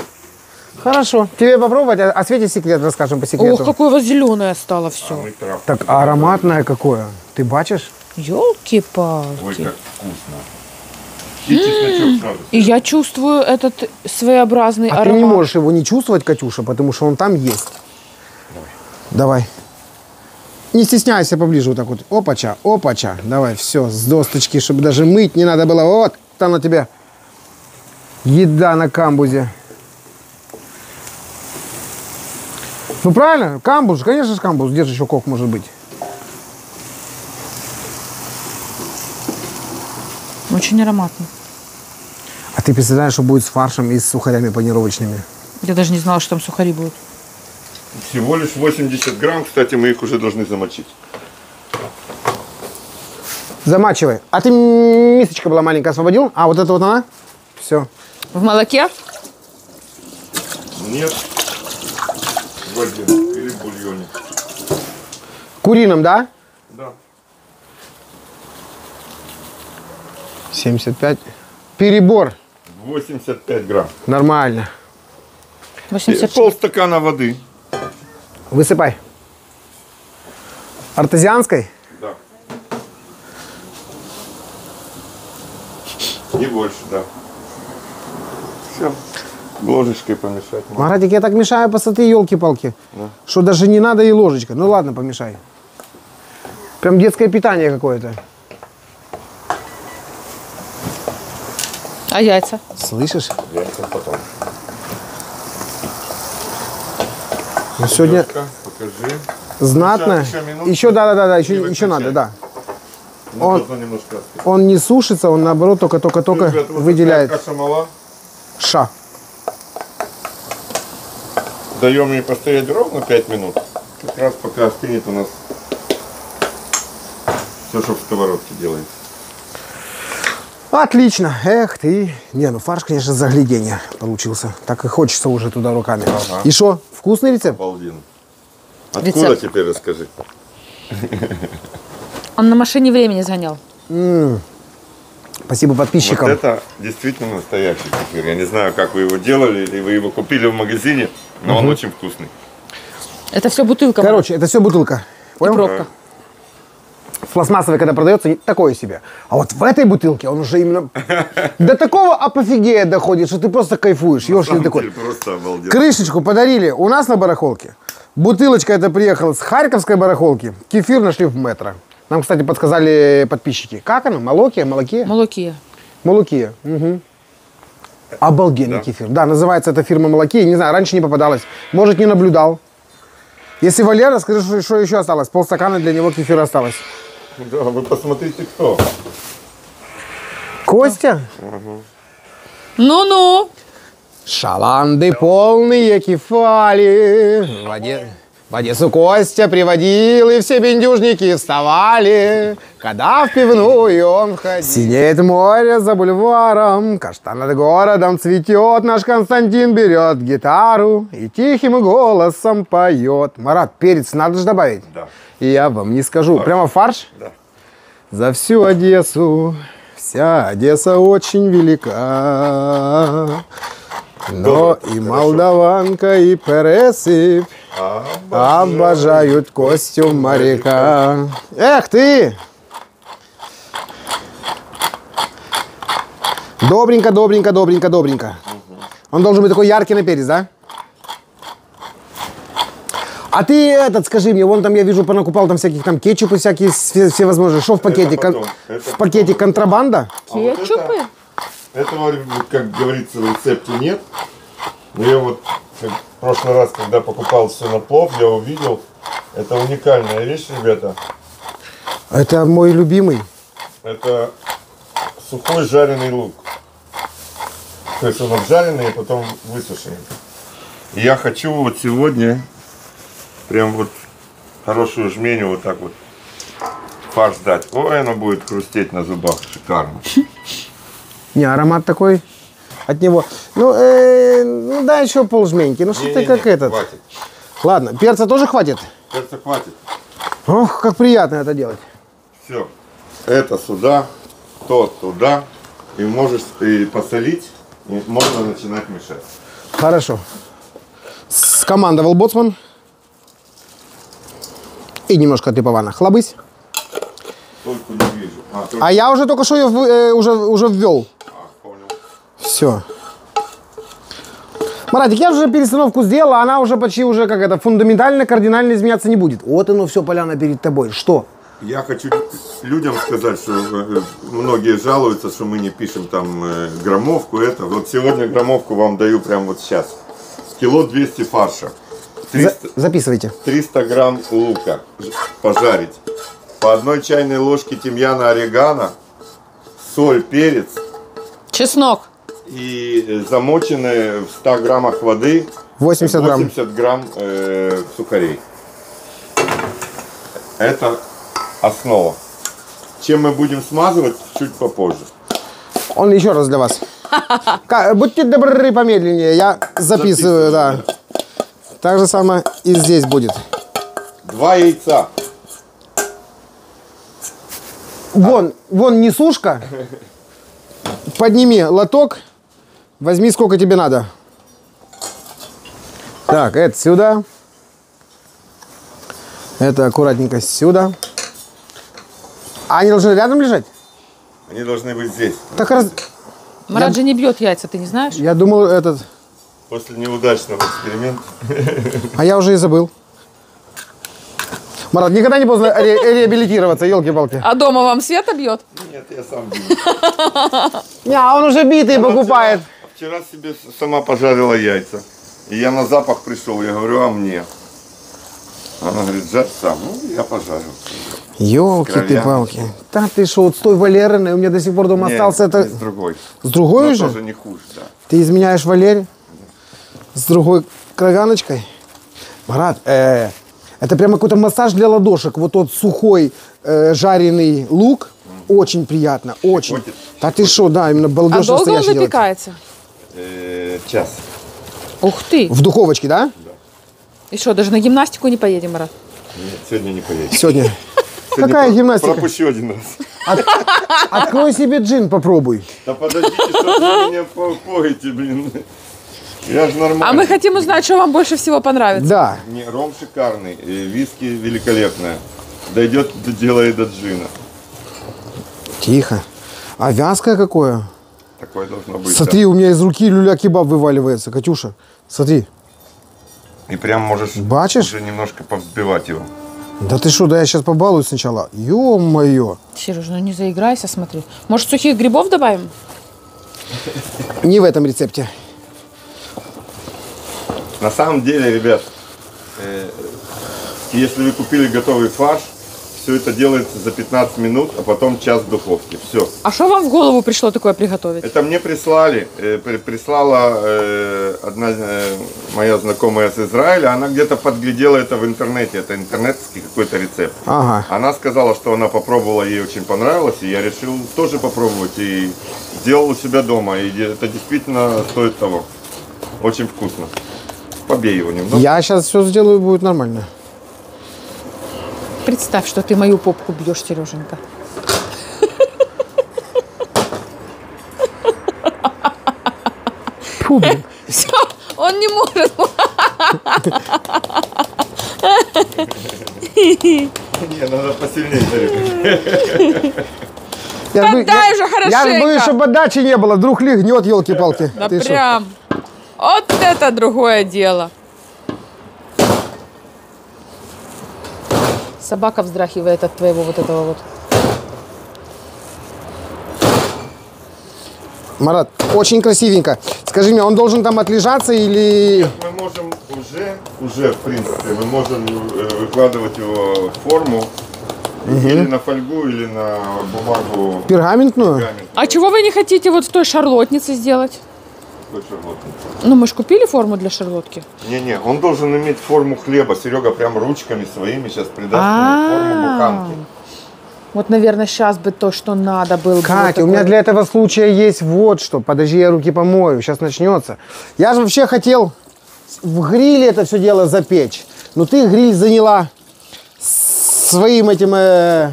Хорошо. Тебе попробовать, а, а Свете секрет расскажем по секрету. Ох, какое у вас зеленое стало все. Трав- Так а ароматное какое. Ты бачишь? Ой, Елки-палки. как вкусно. И я чувствую этот своеобразный А аромат. ты не можешь его не чувствовать, Катюша, потому что он там есть. Давай. Не стесняйся поближе вот так вот. Опача, опача. Давай, все, с досточки, чтобы даже мыть не надо было. Вот, там на тебе еда на камбузе. Ну правильно, камбуз, конечно же камбуз. Где же еще кок может быть? Очень ароматно. А ты представляешь, что будет с фаршем и с сухарями панировочными? Я даже не знала, что там сухари будут. Всего лишь 80 грамм, кстати, мы их уже должны замочить. Замачивай. А ты мисочка была маленькая, освободил? А, вот это вот она? Все. В молоке? Нет. В воде или в бульоне. Куриным, да? Да. 75. Перебор. 85 грамм. Нормально. И 86. полстакана воды. Высыпай. Артезианской? Да. Не больше, да. Все. Ложечкой помешать. можно. Маратик, я так мешаю, посмотри, елки-палки. Что даже не надо и ложечка. Ну ладно, помешай. Прям детское питание какое-то. А яйца? Слышишь? Яйца потом. Ну, сегодня покажи. знатно. Еще- еще. Еще, да, да, да, да, еще, еще надо, да. Он-. Он не сушится, он наоборот только-только-только Ребят, вот выделяет. такая Каша мала. Ша. Даем ей постоять ровно 5 минут. Как раз пока остынет у нас все, что в сковородке делается. Отлично. Эх ты. Не, ну фарш, конечно, загляденье получился. Так и хочется уже туда руками. Ага. И что, вкусный рецепт? Обалденно. Откуда Рецепт. теперь расскажи? Он на машине времени сгонял. Спасибо подписчикам. Вот это действительно настоящий кефир. Я не знаю, как вы его делали, или вы его купили в магазине, но он очень вкусный. Это все бутылка. Короче, это все бутылка. и Понял? пробка. Пластмассовый, когда продается, такое себе. А вот в этой бутылке он уже именно до такого апофигея доходит, что ты просто кайфуешь. Ёшкин такой. Крышечку подарили у нас на барахолке. Бутылочка эта приехала с Харьковской барахолки. Кефир нашли в метро. Нам, кстати, подсказали подписчики. Как оно? Молокия? Молокия? Молокія. Молокия. Угу. Обалденный кефир. Да, называется эта фирма Молокия. Не знаю, раньше не попадалась. Может, не наблюдал. Если Валера, скажи, что, что еще осталось. Полстакана для него кефира осталось. Да, вы посмотрите, кто. Костя? Ну-ну. Шаланды полные кефали. В, Оде- в Одессу Костя приводил, и все бендюжники вставали, когда в пивную он входил. Синеет море за бульваром, каштан над городом цветет, наш Константин берет гитару и тихим голосом поет. Марат, перец надо же добавить? Да. И я вам не скажу. Прямо фарш? Да. За всю Одессу, вся Одесса очень велика. Но и молдаванка, и пересыпь обожают Костю моряка. Эх ты! Добренько, добренько, добренько, добренько. Он должен быть такой яркий на перец, да? А ты этот, скажи мне, вон там я вижу, понакупал там всяких там кетчупы всякие, все, всевозможные. Что в пакете? Кон- потом, это в пакете контрабанда? А вот Кетчупи? Этого, как говорится, в рецепте нет. Но я вот в прошлый раз, когда покупал все на плов, я увидел. Это уникальная вещь, ребята. Это мой любимый. Это сухой жареный лук. То есть он обжаренный и потом высушенный. И я хочу вот сегодня прям вот хорошую жменю вот так вот фарш дать. Ой, оно будет хрустеть на зубах. Шикарно. Не, аромат такой от него. Ну, э, ну да, еще полжменьки. Ну что ты как этот. Хватит. Ладно, перца тоже хватит? Перца хватит. Ох, как приятно это делать. Все. Это сюда, то туда. И можешь и посолить, и можно начинать мешать. Хорошо. Скомандовал боцман. И немножко отliпована. Хлобысь. Только не вижу. А, только... А я уже только что ее в- э, уже, уже ввел. Все. Маратик, я уже перестановку сделал, а она уже почти уже как это фундаментально, кардинально изменяться не будет. Вот оно все, поляна перед тобой. Что? Я хочу людям сказать, что э, многие жалуются, что мы не пишем там э, граммовку. Это вот сегодня граммовку вам даю прямо вот сейчас. Кило 200 фарша. За- 300, записывайте. 300 грамм лука пожарить. По одной чайной ложке тимьяна орегано, соль, перец Чеснок. И э, замоченные в 100 граммах воды 80 грамм. 80 грамм э, сухарей. Это основа. Чем мы будем смазывать, чуть попозже. Он еще раз для вас. Будьте добры помедленнее, я записываю, да. Так же самое и здесь будет. Два яйца. Вон, вон несушка. Подними лоток. Возьми сколько тебе надо. Так, это сюда. Это аккуратненько сюда. А они должны рядом лежать? Они должны быть здесь. Так раз... Марат же не бьет яйца, ты не знаешь? Я думал этот... После неудачного эксперимента. А я уже и забыл. Марат, никогда не поздно ре- реабилитироваться, елки-палки. А дома вам Света бьет? Нет, я сам делаю. Не, а он уже битый покупает. Вчера, вчера себе сама пожарила яйца. И я на запах пришел. Я говорю, а мне? Она говорит, жарь сам. Ну, я пожарил. Елки ты кровями. палки. Да ты что, вот с той Валериной, у меня до сих пор дома Не, остался это... с другой. С другой Но уже? тоже не хуже, да. Ты изменяешь Валере? С другой кроганочкой? Марат, э, это прямо какой-то массаж для ладошек. Вот тот сухой э, жареный лук. Очень приятно, очень. Щекотит. Да ты что, да, именно А балдеж долго он настоящий делать. Э, час. Ух ты. В духовочке, да? И что, даже на гимнастику не поедем, Марат? Нет, сегодня не поедем. Сегодня. Сегодня Какая про- гимнастика? Пропущу один раз. Открой себе джин, попробуй. Да подождите, что вы меня по- поете, блин. Я же нормально. А мы хотим узнать, что вам больше всего понравится. Да. Не, ром шикарный, виски великолепная. дойдет до дела и до джина. Тихо. А вязкое какое? Такое должно быть. Смотри, у меня из руки люля-кебаб вываливается, Катюша. Смотри. да. И прям можешь Бачишь? уже немножко повзбивать его. Да ты что, да я сейчас побалуюсь сначала. Ё-моё. Сереж, ну не заиграйся, смотри. Может, сухих грибов добавим? Не в этом рецепте. На самом деле, ребят, э, если вы купили готовый фарш, все это делается за 15 минут, а потом час в духовке. Все. А что вам в голову пришло такое приготовить? Это мне прислали, э, при- прислала э, одна э, моя знакомая с Израиля, она где-то подглядела это в интернете, это интернетский какой-то рецепт. Ага. Она сказала, что она попробовала, ей очень понравилось, и я решил тоже попробовать, и сделал у себя дома, и это действительно стоит того. Очень вкусно. Побей его немного. Я сейчас все сделаю, будет нормально. Представь, что ты мою попку бьешь, Сереженька. Фу, блин. Все, он не может. Не, надо посильнее. Я ж бы- Подай я- же Я ж хорошенько. боюсь, чтобы отдачи не было. Вдруг легнет, елки-палки. Да Ты шо? прям. Вот это другое дело. Собака вздрахивает от твоего вот этого вот. Марат, очень красивенько. Скажи мне, он должен там отлежаться или... Мы можем уже, уже в принципе, мы можем э, выкладывать его в форму или на фольгу, или на бумагу. Пергаментную? пергамент. А чего вы не хотите вот в той шарлотнице сделать? Какой шарлотный? Ну, мы же купили форму для шарлотки. Не-не, он должен иметь форму хлеба. Серега прям ручками своими сейчас придаст ему А. форму буханки. Вот, наверное, сейчас бы то, что надо было. Катя, у меня для этого случая есть вот что. Подожди, я руки помою, сейчас начнется. Я же вообще хотел в гриле это все дело запечь. Но ты гриль заняла своим этим э,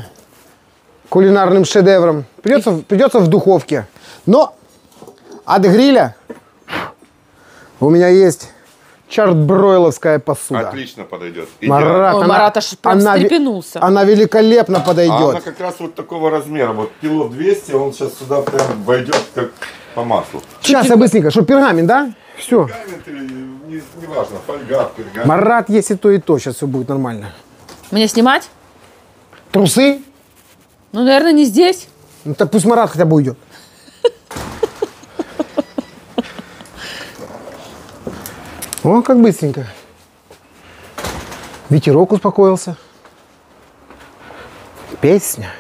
кулинарным шедевром. Придется, придется в духовке. Но от гриля у меня есть чартбройловская посуда. Отлично подойдет. Марат, Ой, она- Марат аж прям она встрепенулся. Она великолепно А подойдет. она как раз вот такого размера. Вот кило 200, он сейчас сюда прям войдет как по маслу. Сейчас я быстренько. Что, пергамент, да? Все. Пергамент или не, не важно, фольга, пергамент. Марат есть и то, и то. Сейчас все будет нормально. Мне снимать? Трусы? Ну, наверное, не здесь. Ну так пусть Марат хотя бы уйдет. О, как быстренько. Ветерок успокоился. Песня.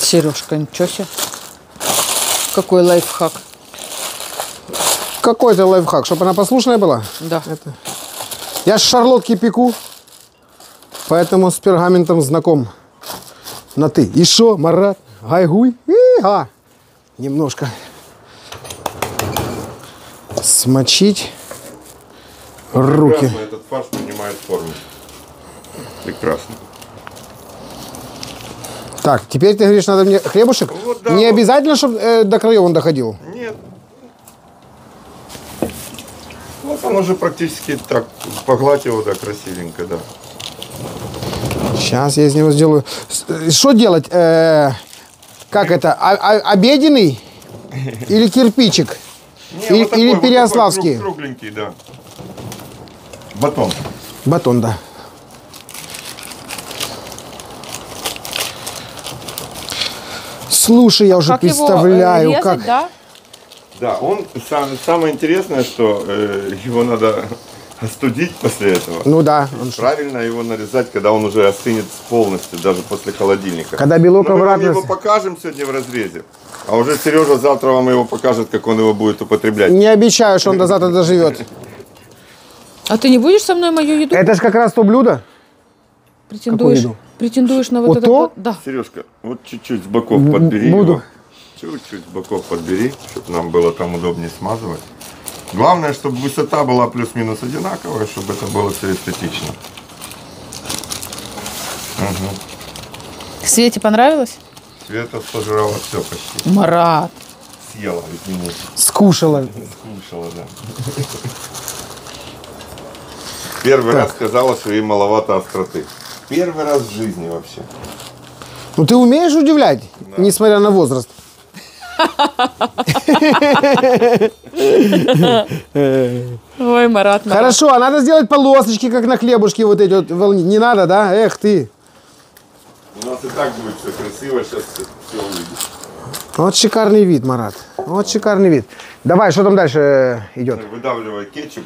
Сережка, ничего себе. Какой лайфхак. Какой это лайфхак? Чтобы она послушная была? Да. Я ж шарлотки пеку, поэтому с пергаментом знаком. На ты. И шо, Марат? Гайгуй? И-га. Немножко смочить руки. Прекрасно этот фарш принимает форму. Прекрасно. Так, теперь ты говоришь, надо мне хлебушек? Вот да, Не вот. обязательно, чтобы до краев он доходил. Нет. Вот он уже практически так, погладь его, да, красивенько, да. Сейчас я из него сделаю. Э, Что делать? Э, как это? А- а- обеденный или кирпичик? Не, Или- вот такой, или вот такой переяславский? круг- кругленький, да. Батон. Батон, да. Слушай, я уже Как представляю, э, резать, как. да? Да, он сам- самое интересное, что э, его надо остудить после этого. Ну да. он Правильно его нарезать, когда он уже остынет полностью, даже после холодильника. Когда белок Но мы обратно его с- покажем сегодня в разрезе, а уже Сережа завтра вам его покажет, как он его будет употреблять. Не обещаю, что он до завтра доживет. А ты не будешь со мной мою еду? Это же как раз то блюдо. Претендуешь, претендуешь на вот, Вот это? то? вот- Да. Сережка, вот чуть-чуть с боков подбери буду. его. Чуть-чуть с боков подбери, чтобы нам было там удобнее смазывать. Главное, чтобы высота была плюс-минус одинаковая, чтобы это было все эстетично. Свете понравилось? Света сожрала все почти. Марат. Съела, извините. Скушала. Скушала, да. Первый раз сказала, что ей маловато остроты. Первый раз в жизни вообще. Ну ты умеешь удивлять, несмотря на возраст. Ой, Марат, Марат. Хорошо, а надо сделать полосочки, как на хлебушке вот эти вот волни. Не надо, да? Эх ты. У нас и так будет все красиво, сейчас все увидишь. Вот шикарный вид, Марат. Вот шикарный вид. Давай, что там дальше э, идет? Выдавливая кетчуп.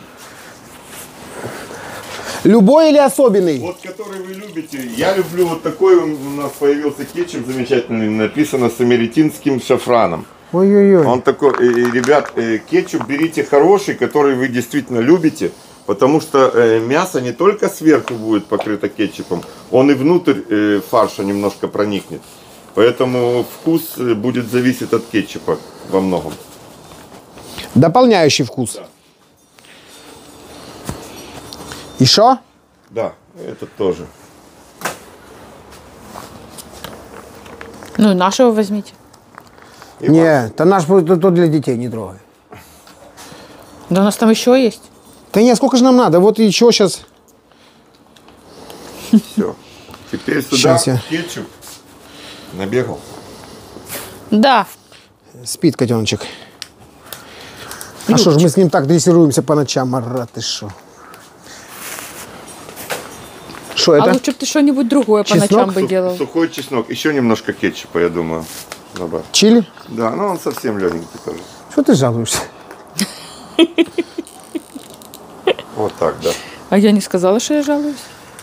Любой или особенный? Вот который вы любите. Я люблю вот такой, он- у нас появился кетчуп замечательный, написано с америтинским шафраном. Ой-ой-ой. Он такой, э, э, ребят, э, кетчуп берите хороший, который вы действительно любите, потому что мясо не только сверху будет покрыто кетчупом, он и внутрь фарша немножко проникнет. Поэтому вкус будет зависеть от кетчупа во многом. Дополняющий вкус. Еще? Да, это тоже. Ну, и нашего возьмите. И Не, это наш просто то для детей, не трогай. Да у нас там еще есть. Да не, сколько же нам надо? Вот еще сейчас. Все. Теперь сюда я- кетчуп. Набегал. Да. Спит котеночек. А что ж мы с ним так дрессируемся по ночам, Марат, ты что? Что А это? лучше бы ты что-нибудь другое по Чеснок? ночам бы Сух- делал. Сухой чеснок. Еще немножко кетчупа, я думаю. добавь. Чили? Да, ну он совсем легенький тоже. Что ты жалуешься? Вот так, да. А я не сказала, что я жалуюсь.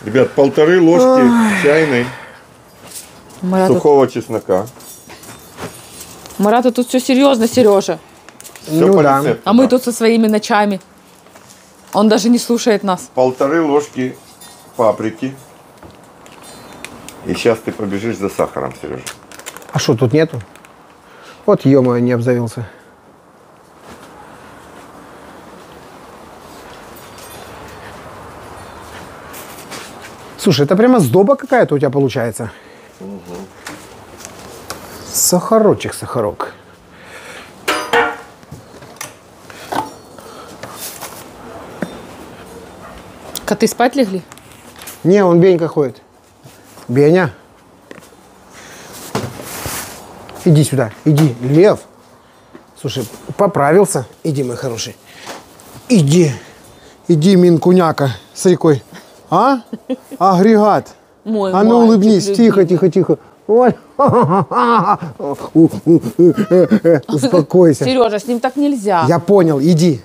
Ребят, полторы ложки чайной Марата, сухого чеснока. Марата тут все серьезно, Сережа. Все Ну по да. рецепту. А мы тут со своими ночами. Он даже не слушает нас. Полторы ложки паприки. И сейчас ты побежишь за сахаром, Сережа. А что, тут нету? Вот ё не обзавелся. Слушай, это прямо сдоба какая-то у тебя получается. Сахарочек, сахарок. Коты спать легли? Не, он Бенька ходит. Беня. Иди сюда, иди, Лев. Слушай, поправился. Иди, мой хороший. Иди. Иди, Минкуняка с рекой. А? Агрегат. Мой а ну улыбнись. Тихо, тихо, тихо. Ой. Успокойся. Сережа, с ним так нельзя. Я понял, иди.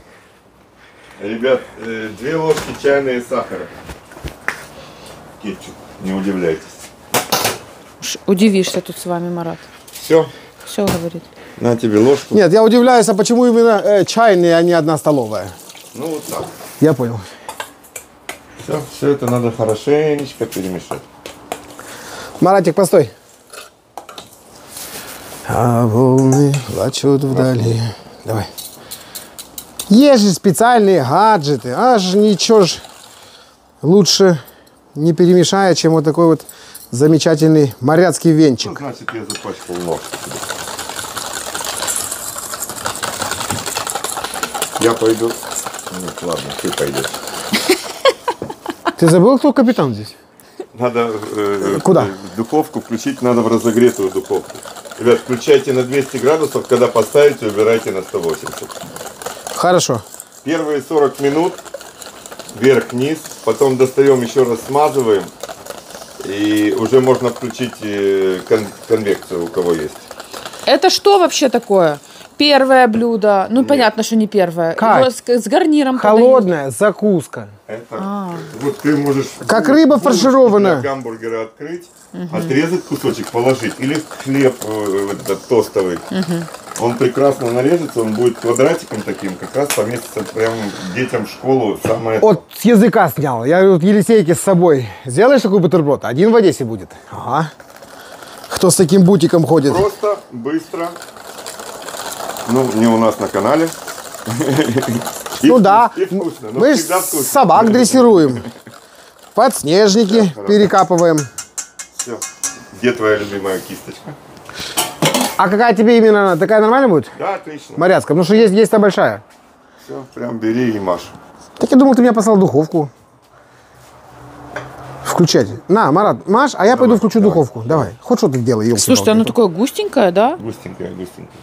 Ребят, э, две ложки чайные сахара. Кетчуп, не удивляйтесь. Уж Удивишься тут с вами, Марат. Все, Все говорит. на тебе ложку. Нет, я удивляюсь, а почему именно э, чайные, а не одна столовая? Ну вот так. Я понял. Все, все это надо хорошенечко перемешать. Маратик, постой. А волны плачут вдали. Давай. Есть же специальные гаджеты. Аж ничего ж лучше не перемешая, чем вот такой вот замечательный моряцкий Ну, венчик. значит, я запачкал ложку. Я пойду. Нет, ладно, ты пойдешь. Ты забыл, кто капитан здесь? Надо э, Куда? э, духовку включить, надо в разогретую духовку. Ребят, включайте на 200 градусов, когда поставите, убирайте на 180. Хорошо. Первые 40 минут вверх-вниз, потом достаем, еще раз смазываем. И уже можно включить э, кон- конвекцию, у кого есть. Это что вообще такое? Первое блюдо. Ну, понятно, что не первое. Его с, с гарниром подают. Холодная закуска. Это вот ты можешь Как рыба фаршированная. гамбургера открыть, отрезать кусочек, положить. Или хлеб э, вот этот тостовый. Он прекрасно нарежется, он будет квадратиком таким, как раз поместится прям детям в школу. Самое. Вот с языка снял. Я вот Елисейки с собой. Сделаешь такой бутерброд? Один в Одессе будет. Ага. Кто с таким бутиком ходит? Просто, быстро. Ну, не у нас на канале. Ну да. Мы собак дрессируем. Подснежники перекапываем. Все. Где твоя любимая кисточка? А какая тебе именно надо? Такая нормальная будет? Да, отлично. Моряцкая. Потому что есть, есть та большая. Все, прям бери и машь. Так я думал, ты меня послал в духовку. Включать. На, Марат, Маш, а я пойду включу духовку. Давай. Хоть что ты делай, ёлки Слушайте, оно такое густенькое, да? Густенькая, густенькая.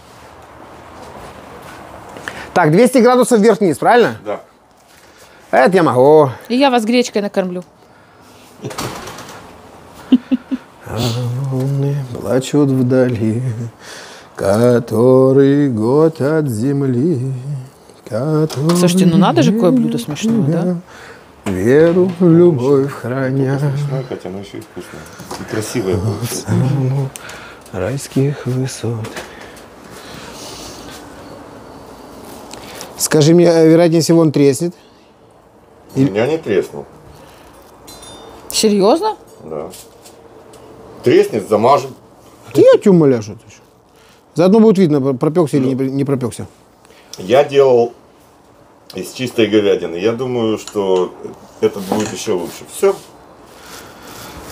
Так, 200 градусов вверх-вниз, правильно? Да. Это я могу. И я вас гречкой накормлю. Волны плачут вдали, который год от земли. который Слушайте, ну надо же какое блюдо смешное, да? Веру в любовь храня Ну, хотя оно еще и вкусное. И красивое райских высот. Скажи мне, э, вероятнее всего он треснет. У меня не треснул. Серьезно? Да. Треснет, замажем. Я тебя умоляю, что ты еще. Заодно будет видно, пропекся или не при- не пропекся. Я делал из чистой говядины. Я думаю, что этот будет еще лучше. Все.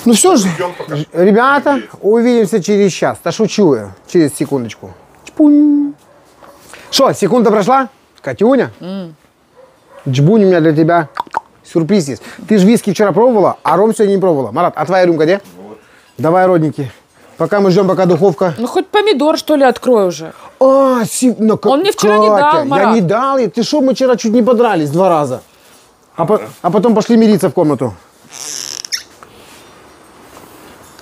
Ну все же, ребята, увидимся через час. Да шучу я, через секундочку. Чпунь. Что, секунда прошла? Катюня? Джбунь у меня для тебя сюрприз есть. Ты же виски вчера пробовала, а ром сегодня не пробовала. Марат, а твоя рюмка где? Давай, родненький. Пока мы ждем, пока духовка. Ну хоть помидор, что ли, открой уже. А, си- ну, Он мне вчера не дал, Катя, Я Марат. не дал. Ты что, мы вчера чуть не подрались два раза. А, по- а потом пошли мириться в комнату.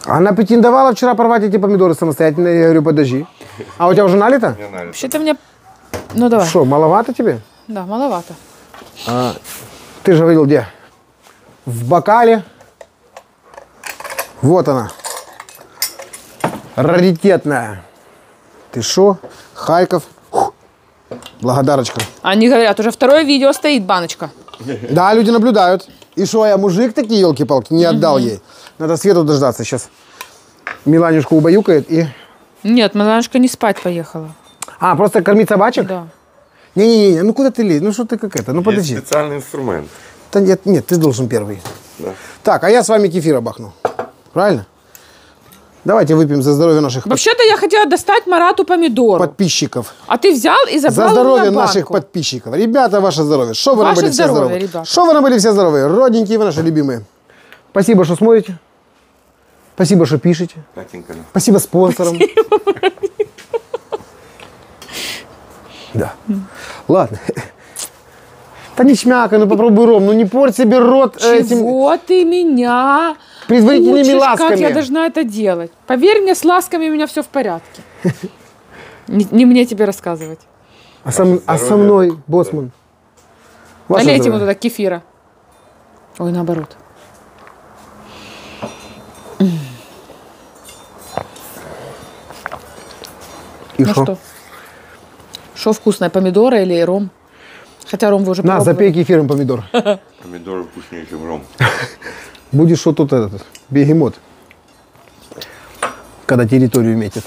Она претендовала вчера порвать эти помидоры самостоятельно. Я говорю, подожди. А у тебя уже налито? Вообще-то мне... Ну давай. Что, маловато тебе? Да, маловато. Ты же говорил, где? В бокале. Вот она. Раритетная. Ты что? Харьков. Фух. Благодарочка. Они говорят, уже второе видео стоит баночка. Да, люди наблюдают. И что, я мужик такие, елки-палки, не отдал ей. Надо Свету дождаться сейчас. Миланюшку убаюкает и... Нет, Маланушка не спать поехала. А, просто кормить собачек? Да. Не-не-не, ну куда ты лезешь? Ну что ты как это? Ну Есть подожди. специальный инструмент. Да нет, нет, ты должен первый. Да. Так, а я с вами кефира бахну. Правильно? Давайте выпьем за здоровье наших Вообще-то я хотела достать Марату помидору. подписчиков. А ты взял и забрал За у здоровье меня наших банку. подписчиков. Ребята, ваше здоровье. Что вы Ваше были все здоровье, здоровые? ребята. Что вы были все здоровые? Родненькие вы наши любимые. Спасибо, что смотрите. Спасибо, что пишете. Катенька. Спасибо спонсорам. Да. Ладно. Да не шмякай, ну попробуй ром, ну не порть себе рот этим Чего ты меня предварительными учишь, ласками. как я должна это делать? Поверь мне, с ласками у меня все в порядке. Не, не мне тебе рассказывать. А, со, а со мной, боссман. Ваше Налейте ему туда кефира. Ой, наоборот. И ну шо? что? Что вкусное, помидоры или ром? Хотя ром вы уже На, пробовали. запей кефиром помидор. Помидоры вкуснее, чем ром. Будешь что тут этот, бегемот. Когда территорию метит.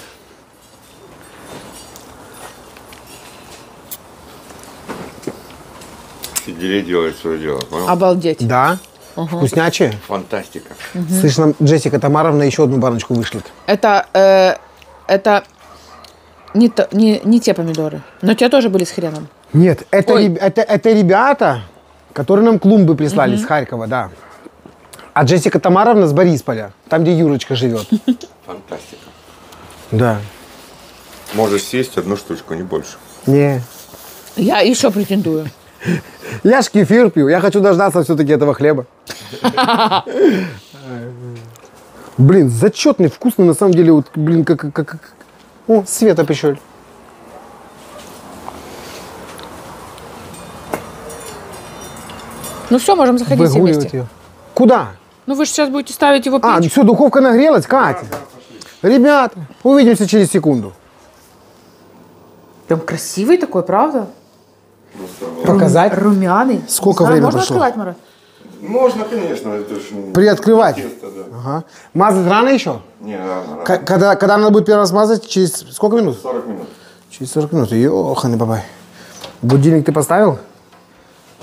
Сидели делать свое дело. Понял? Обалдеть. Да? Вкуснячие? Фантастика. Слышь, нам Джессика Тамаровна еще одну баночку вышлет. Это, э, это не, то- не, не те помидоры. Но те тоже были с хреном. Нет, это, Ой. это, это ребята, которые нам клумбы прислали с Харькова, да. А Джессика Тамаровна с Борисполя, там, где Юрочка живет. Фантастика. Да. Можешь съесть одну штучку, не больше. Не. Я еще претендую. Я ж кефир пью, я хочу дождаться все-таки этого хлеба. Блин, зачетный, вкусный, на самом деле, вот, блин, как, как, как- О, Света Пищоль. Ну все, можем заходить все Выгуливать вместе. ее. Куда? Ну вы же сейчас будете ставить его А, печь. все, духовка нагрелась, Катя. Ребята, увидимся через секунду. Прям красивый такой, правда? Показать? Румяный. Сколько времени можно прошло? открывать, Марат? Можно, конечно. Это ж Приоткрывать. Тесто, да. Ага. Мазать рано еще? Не, рано, рано. Когда, когда надо будет первый раз мазать, через сколько минут? 40 минут. Через 40 минут. Ёханый бабай. Будильник ты поставил?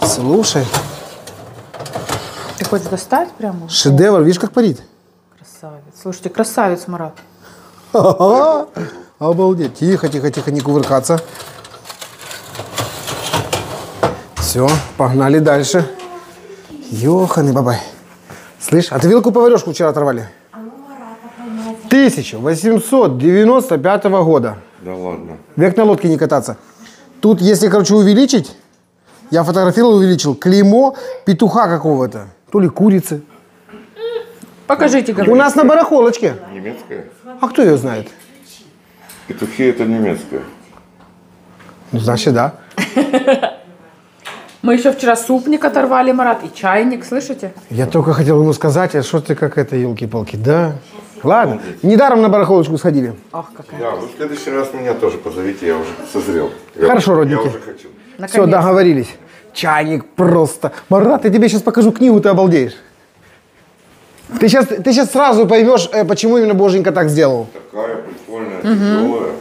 Слушай, Ты хочешь достать прямо? шедевр, видишь, как парит? Красавец. Слушайте, красавец, Марат. Обалдеть. Тихо, тихо, тихо, не кувыркаться. Все, погнали дальше. Ёханый бабай. Слышь, а ты вилку поварешку вчера оторвали? 1895 года. Да ладно. Век на лодке не кататься. Тут, если, короче, увеличить, я фотографировал, увеличил, клеймо петуха какого-то. То ли курицы. Покажите, У говорю. нас на барахолочке. Немецкая? А кто ее знает? Петухи это немецкая. Ну, значит, да. Мы еще вчера супник оторвали, Марат, и чайник, слышите? Я только хотел ему сказать, а что ты как это, елки-палки, да? Ладно, недаром на барахолочку сходили. Ах, какая. Да, вы в следующий раз меня тоже позовите, я уже созрел. Я- Хорошо, родненький. Я уже хочу. Все, договорились. Чайник просто. Марат, я тебе сейчас покажу книгу, ты обалдеешь. Ты сейчас, ты сейчас сразу поймешь, э, почему именно Боженька так сделал. Такая прикольная, тяжелая.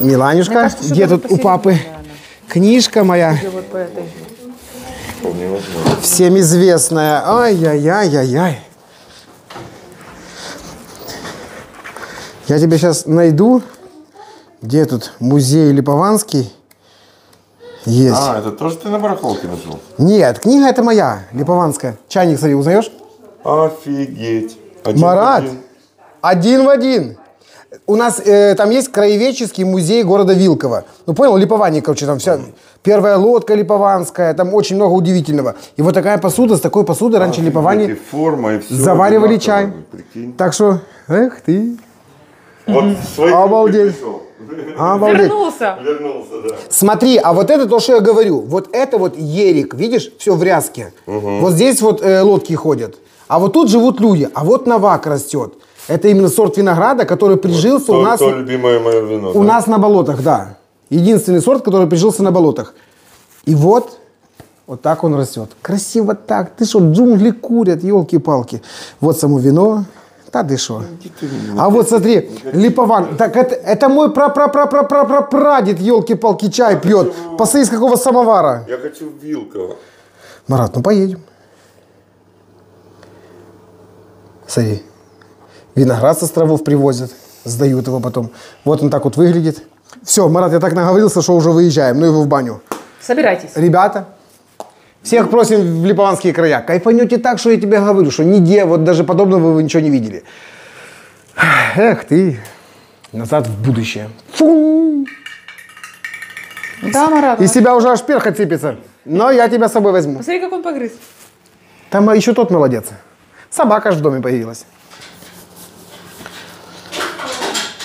Миланюшка, кажется, где тут у папы книжка моя, вот по этой. Всем известная. Ай-яй-яй-яй-яй. Я тебе сейчас найду, где тут музей Липованский есть. А, это тоже ты на барахолке нашел? Нет, книга это моя, Липованская. Чайник, смотри, узнаешь? Офигеть. Один в Марат, один. один в один. У нас э, там есть краеведческий музей города Вилково. Ну, понял, липование, короче, там вся первая лодка липованская, там очень много удивительного. И вот такая посуда, с такой посудой раньше форма, и все заваривали чай. Прикинь. Так что, эх ты, Вот свои Обалдеть. пришел. обалдеть. Вернулся. Вернулся, да. Смотри, а вот это то, что я говорю. Вот это вот ерик, видишь, все в ряске. Вот здесь вот э, лодки ходят. А вот тут живут люди. А вот навак растет. Это именно сорт винограда, который прижился у То- нас... то любимое мое вино. У да? нас на болотах, да. Единственный сорт, который прижился на болотах. И вот, вот так он растет. Красиво так. Ты что, джунгли курят, елки-палки. Вот само вино. Да ты что? А вот смотри, липован. Так это, это мой пра-пра-пра-пра-пра-прадед, елки-палки, чай пьет. Посмотри, из какого самовара. Я хочу Вилково. Марат, ну поедем. Смотри. Виноград с островов привозят, сдают его потом. Вот он так вот выглядит. Все, Марат, я так наговорился, что уже выезжаем. Ну его в баню. Собирайтесь. Ребята, всех просим в Липованские края. Кайфанете так, что я тебе говорю, что нигде, вот даже подобного вы ничего не видели. Эх ты, назад в будущее. Фу! Да, Марат. Из тебя уже аж перхоть отсыпется. Но я тебя с собой возьму. Посмотри, как он погрыз. Там еще тот молодец. Собака аж в доме появилась.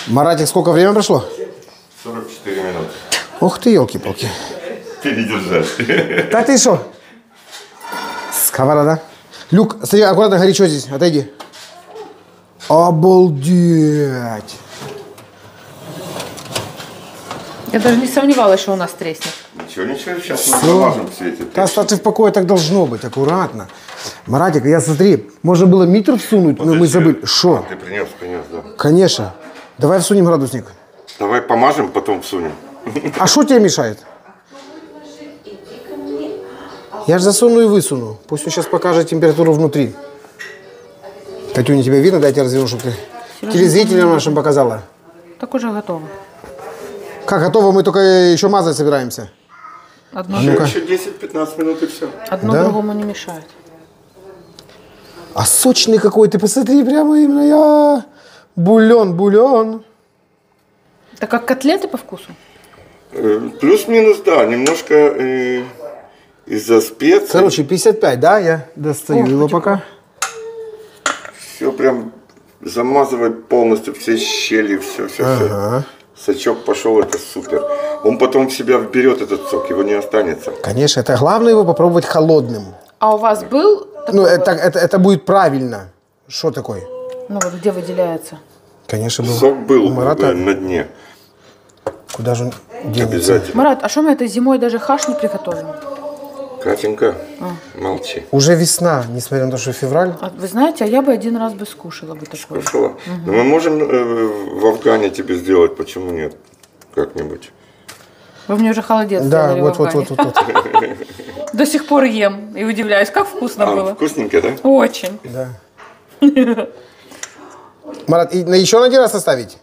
Маратик, сколько времени прошло? 44 минуты. Ух ты, елки-палки. Передержать. Да ты что? Сковорода. Люк, смотри, аккуратно горячо здесь, отойди. Обалдеть. Я даже не сомневалась, что у нас треснет. Ничего, ничего, сейчас мы замажем все эти. Да оставьте в покое, так должно быть, аккуратно. Маратик, я смотри, можно было метр всунуть, но мы забыли. Что? Ты принес, принес, да. Конечно. Давай всунем градусник. Давай помажем, потом всунем. А что тебе мешает? Я же засуну и высуну. Пусть он сейчас покажет температуру внутри. Катюня, тебя видно? Дайте разверну, чтобы ты телезрителям нашим показала. Так уже готово. Как готово, мы только еще мазать собираемся. Одно, А ну-ка. Еще 10-15 минут и все. одно Да? другому не мешает. А сочный какой, ты посмотри, прямо именно я. Бульон, бульон. Это как котлеты по вкусу? Э, Плюс-минус, да, немножко э, из-за специй. Короче, 55, да? Я достаю его пока. Все прям замазывает полностью все щели, все, все, Ага. все. Сачок пошел, это супер. Он потом в себя вберет этот сок, его не останется. Конечно, это главное его попробовать холодным. А у вас был такой Ну, это, это, это будет правильно. Что такое? Ну вот где выделяется? Конечно, был. Сок был У Марата. э, на дне. Куда же он денется? Обязательно. Марат, а что мы этой зимой даже хаш не приготовим? Катенька, А. молчи. Уже весна, несмотря на то, что февраль. А вы знаете, а я бы один раз бы скушала бы такое. Хорошо. Но мы можем э, в Афгане тебе сделать, почему нет? Как-нибудь. Вы мне уже холодец Да, сделали вот, в вот, Афгане. вот, вот, вот. До сих пор ем и удивляюсь, как вкусно А, было. вкусненько, да? Очень. Да. Марат, и на еще на один раз оставить?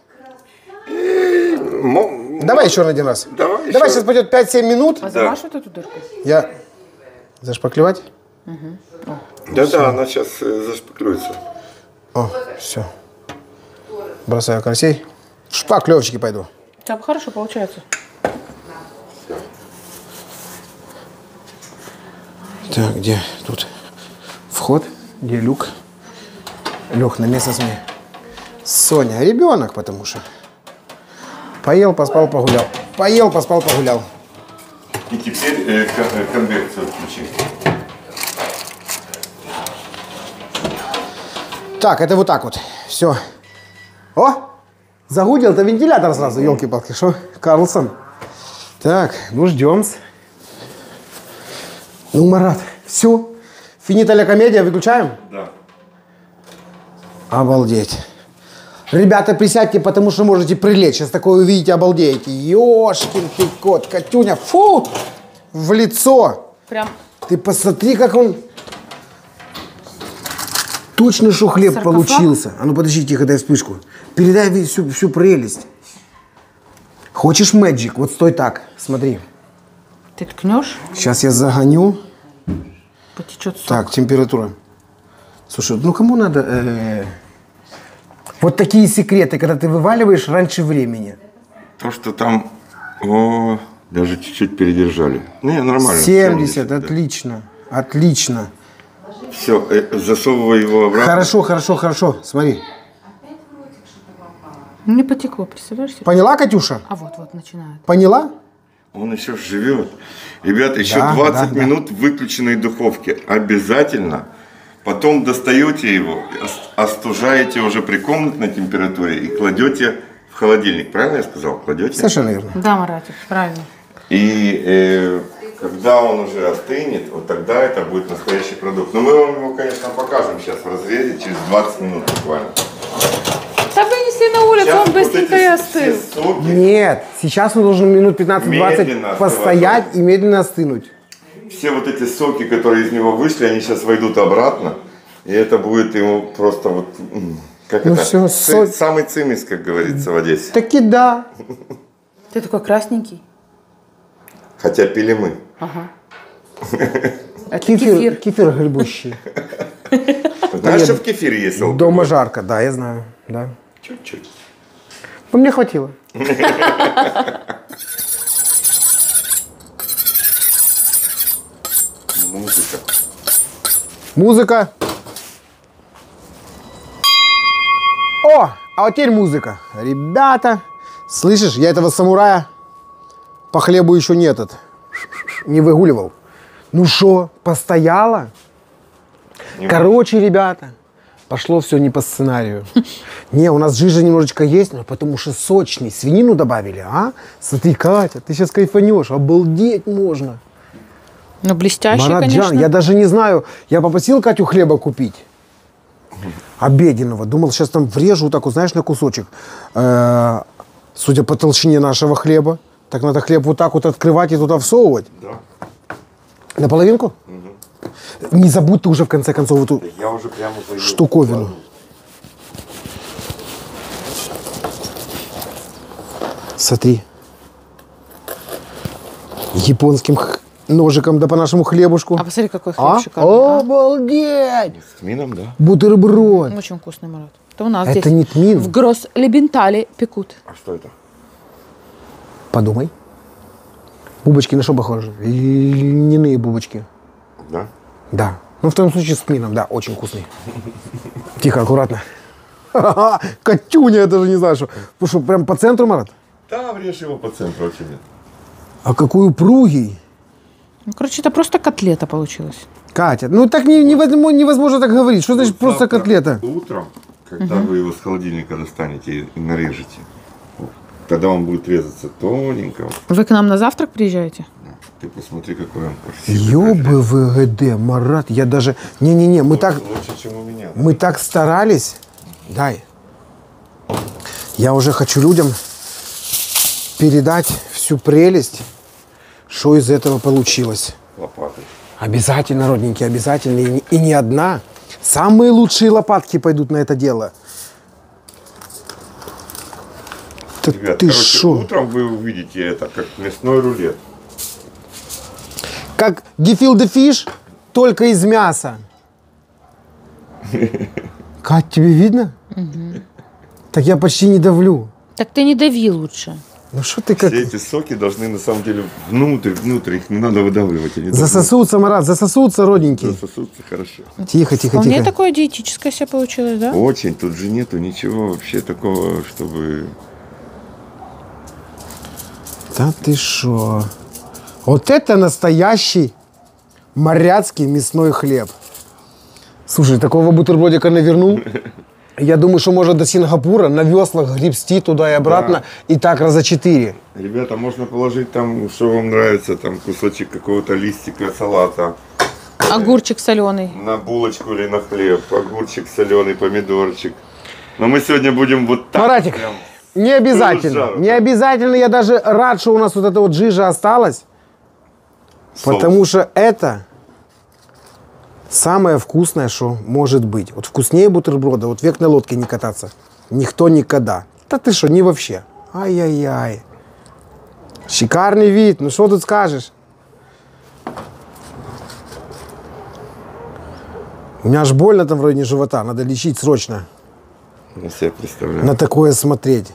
Мо- Давай еще на один раз. Давай Давай еще. сейчас пойдет 5-7 минут. А замажь вот эту дырку? Я... Зашпаклевать? Да-да, она сейчас зашпаклюется. О, все. Бросаю карасей. В шпаклевочки пойду. Так хорошо получается. Так, где тут вход? Где люк? Лег на место СМИ. Соня, ребенок, потому что. Поел, поспал, погулял. Поел, поспал, погулял. И теперь э, э, конвекцию включи. Так, это вот так вот. Все. О! Загудел, это вентилятор сразу, елки-палки. Что? Карлсон. Так, ну ждем. Ну, Марат, все. Финита ля комедия, выключаем? Да. Обалдеть. Ребята, присядьте, потому что можете прилечь. Сейчас такое увидите, обалдеете. Ёшкин ты кот, Катюня, фу! В лицо. Прям Ты посмотри, как он... Точно, что хлеб Саркофаг? получился. А ну подожди, тихо, дай вспышку. Передай всю, всю прелесть. Хочешь мэджик? Вот стой так, смотри. ты ткнешь, Сейчас я загоню. потечет сок. Так, температура. Слушай, ну кому надо... э, Вот такие секреты, когда ты вываливаешь раньше времени. То, что там, о, даже чуть-чуть передержали. Не, нормально. 70, отлично. Отлично. Все, засовывай его обратно. Хорошо, хорошо, хорошо. Смотри. Не потекло, представляешь? себе? Поняла, Катюша? А вот, вот начинает. Поняла? Он еще живет. Ребята, еще Да, 20 да, да. минут в выключенной духовке. Обязательно. Потом достаете его, ос- остужаете уже при комнатной температуре и кладете в холодильник. Правильно я сказал? Кладете? Совершенно верно. Да, Маратик, правильно. И э, когда он уже остынет, вот тогда это будет настоящий продукт. Но мы вам его, конечно, покажем сейчас в разрезе через 20 минут буквально. Да вынесли на улицу, Сейчас он быстренько вот и остыл. соки, Нет, сейчас он должен минут 15-20 Медленно постоять и медленно остынуть. Все вот эти соки, которые из него вышли, они сейчас войдут обратно. И это будет ему просто вот... Как Ну это? всё, Ци- со- Самый цимис, как говорится в Одессе. Таки да. Ты такой красненький. Хотя пили мы. Это Кефир, кефир. кефир грибущий. Знаешь, что в кефире есть алкоголь? Дома жарко, да, я знаю. Да. Чуть-чуть. Ну, мне хватило. Музыка. Музыка. О, а вот теперь музыка. Ребята, слышишь, я этого самурая по хлебу еще не этот, не выгуливал. Ну что, постояла? Короче, ребята, пошло все не по сценарию. Не, у нас жижа немножечко есть, но потому что сочный. Свинину добавили, а? Смотри, Катя, ты сейчас кайфанешь, обалдеть можно. Ну, блестящий, Мараджан, конечно. я даже не знаю. Я попросил Катю хлеба купить. Обеденного. Думал, сейчас там врежу вот так вот, знаешь, на кусочек. Э, Судя по толщине нашего хлеба, так надо хлеб вот так вот открывать и туда всовывать. Да. На половинку? Не забудь ты уже в конце концов эту Я уже прямо заел. штуковину. Смотри. Японским х- ножиком, да по нашему хлебушку. А посмотри, какой хлеб А? шикарный. а. Обалдеть! С тмином, да? Бутерброд. Очень вкусный, Марат. Это у нас Это здесь не тмин. в Гросс-Лебентале пекут. А что это? Подумай. Бубочки на что похожи? Льняные бубочки. Да? Да. Ну, в том случае с тмином, да, очень вкусный. Тихо, аккуратно. Катюня, я даже не знаю, что. Ну что, прям по центру, Марат? Да, врежь его по центру, вообще нет. А какой упругий. Ну, короче, это просто котлета получилась. Катя, ну так не- невозможно, невозможно так говорить. Что значит просто Завтра котлета? Утром, когда вы его с холодильника достанете и нарежете, тогда он будет резаться тоненько. Вы к нам на завтрак приезжаете? Ты посмотри, какой он красивый. ЕБВГД, Марат, я даже... Не-не-не, мы так, Лучше, чем у меня. мы так старались. Дай. Я уже хочу людям передать всю прелесть, что из этого получилось. Лопатой. Обязательно, родненькие, обязательно. И не, и не одна. Самые лучшие лопатки пойдут на это дело. Да Ребят, ты короче, шо? утром вы увидите это, как мясной рулет. Как гефилде фиш, только из мяса. Кать, тебе видно? Так я почти не давлю. Так ты не дави лучше. Ну что ты как... Все эти соки должны на самом деле внутрь, внутрь, их не надо выдавливать. Они должны Засосутся, Марат, засосутся, родненькие. засосутся хорошо. Тихо, тихо, Вполне тихо. такое диетическое себе получилось, да? Очень, тут же нету ничего вообще такого, чтобы... Да ты шо? Вот это настоящий моряцкий мясной хлеб. Слушай, такого бутербродика навернул. Я думаю, что можно до Сингапура на веслах гребсти туда и обратно, и так раза четыре. Ребята, можно положить там, что вам нравится, там кусочек какого-то листика салата Огурчик соленый. на булочку или на хлеб, огурчик соленый, помидорчик. Но мы сегодня будем вот так. Маратик, прям. не обязательно. жару, Не да. обязательно. Я даже рад, что у нас вот эта вот жижа осталась. Соус. Потому что это самое вкусное, что может быть. Вот вкуснее бутерброда, вот век на лодке не кататься. Никто никогда. Да ты что, не вообще. Ай-яй-яй. Шикарный вид, ну что тут скажешь? У меня аж больно там в районе живота, надо лечить срочно. Я себе представляю. на такое смотреть.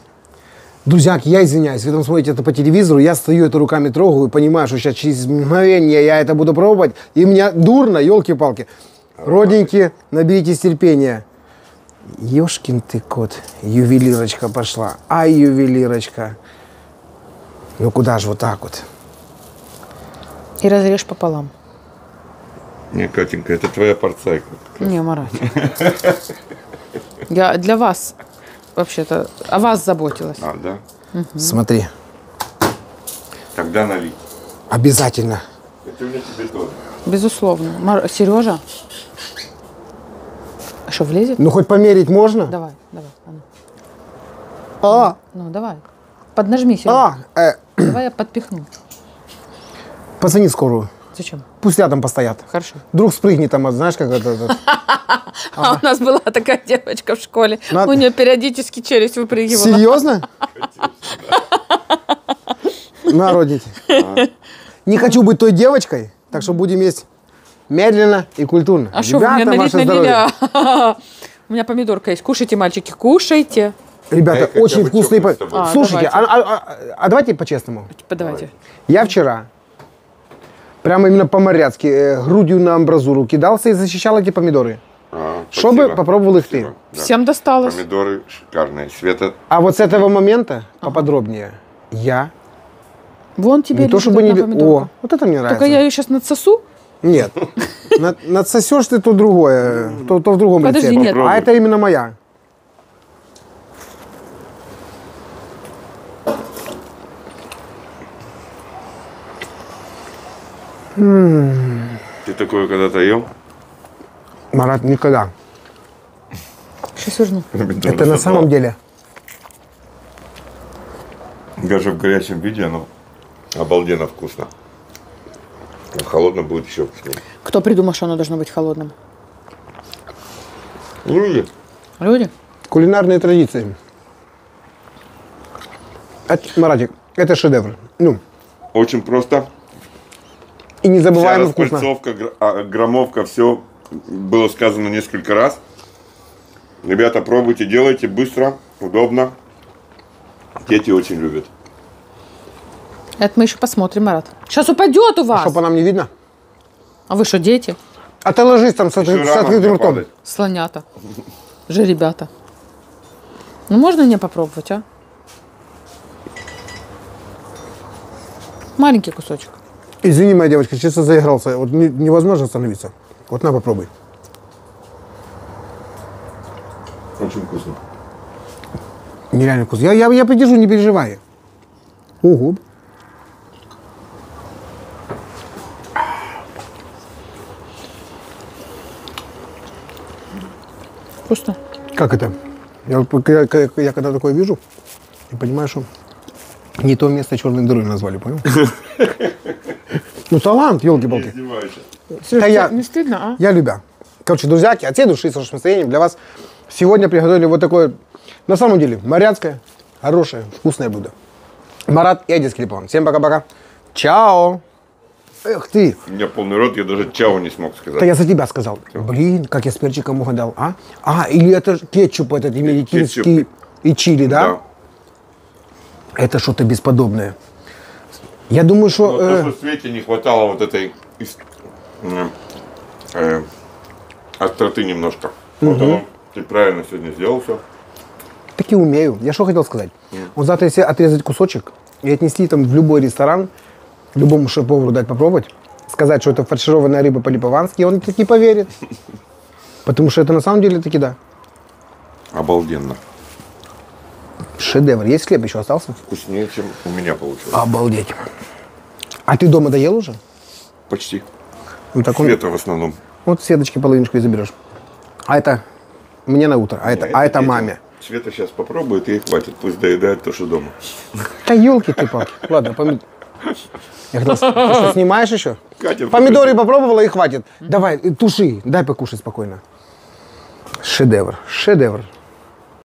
Друзьяки, я извиняюсь, вы там смотрите это по телевизору, я стою это руками трогаю и понимаю, что сейчас через мгновение я это буду пробовать, и мне дурно, елки-палки. Родненькие, наберитесь терпения. Ешкин ты кот, ювелирочка пошла. Ай, ювелирочка. Ну куда же вот так вот? И разрежь пополам. Не, Катенька, это твоя порцайка. Не, Марат. Я для вас вообще-то о вас заботилась. А, да? Смотри, Тогда налить. обязательно. Это у меня тебе тоже. Безусловно. Мар... Сережа? А что, влезет? Ну хоть померить можно? Давай, давай. а ну. А, Ну, давай. Поднажми, Сережа. а, э, Давай я подпихну. позвони скорую. Зачем? Пусть рядом постоят. Хорошо. Вдруг спрыгнет там, знаешь, как это, это- А у нас была такая девочка в школе. Надо- У нее периодически челюсть выпрыгивала. Серьезно? На, родненький. Не хочу быть той девочкой, так что будем есть медленно и культурно. А что, вы мне Ребята, налить здоровье. У меня помидорка есть. Кушайте, мальчики, кушайте. Ребята, очень вкусные... А, Слушайте, а, давайте. а- а- а по-честному. Давайте. Я вчера прямо именно по-моряцки э, грудью на амбразуру кидался и защищал эти помидоры. А, Чтобы спасибо. попробовал их ты. Спасибо. Да. Всем досталось. Помидоры шикарные. Света, А вот с этого момента поподробнее. Я Вон тебе не то чтобы не... О, вот это мне нравится. Только я ее сейчас надсосу. Нет. На- Надсосешь ты то другое, то, то в другом Подожди, рецепте. нет. А это именно моя. Ты такое когда-то ел? Марат, никогда. Сейчас верну. Это на самом деле. Даже в горячем виде оно обалденно вкусно. А в холодном будет еще вкуснее. Кто придумал, что оно должно быть холодным? Люди. Люди? Кулинарные традиции. Это, Маратик, это шедевр. Ну, Очень просто. И Вся незабываемо вкусно. распальцовка, гр- а, граммовка, все было сказано несколько раз. Ребята, пробуйте, делайте быстро, удобно. Дети очень любят. Это мы еще посмотрим, Марат. Сейчас упадет у вас. Чтоб по нам не видно. А вы что, дети? А ты ложись там с, откры- с открытым ртом. падать. Слонята. Же ребята. Ну можно мне попробовать, а? Маленький кусочек. Извини, моя девочка, честно заигрался. Вот не- невозможно остановиться. Вот на, попробуй. Очень вкусно. Нереально вкусно. Я, я, я придержу, не переживай. Ого. Вкусно. Как это? Я, я- я- я когда такое вижу, я понимаю, что не то место черной дырой назвали, понял? Ну, талант. Издевайся. Да я, Не стыдно, а? я любя. Короче, друзьяки, от всей души с хорошим настроением для вас сегодня приготовили вот такое, на самом деле, моряцкое, Хорошее, вкусное блюдо. Марат и Адис Клипон. Всем пока-пока. Чао. Эх ты. У меня полный рот, я даже чау не смог сказать. Это я за тебя сказал. Блин, как я с перчиком угадал, а? А, или это кетчуп этот американский Кетчуп. и чили, да? Это что-то бесподобное. Я думаю, Но что... то, э, что в Свете не хватало вот этой м, э, остроты немножко. Вот оно. Ты правильно сегодня сделал все. таки умею. Я что хотел сказать? Вот завтра, если отрезать кусочек и отнести там в любой ресторан, любому шеф-повару дать попробовать, сказать, что это фаршированная рыба по-липовански, он таки поверит. Потому что это на самом деле таки да. Обалденно. Шедевр. Есть хлеб еще остался? Вкуснее, чем у меня получилось. Обалдеть. А ты дома доел уже? Почти. Ну, так он- Света в основном. Вот Светочки половиночку и заберешь. А это мне на утро, а это, а это детям. маме. Света сейчас попробует, ей хватит. Пусть доедает то, что дома. Да елки ты палки. Ладно, помид... Я хотел, ты что, снимаешь еще? Катя, Помидоры попробовала и хватит. Давай, туши, дай покушать спокойно. Шедевр, шедевр.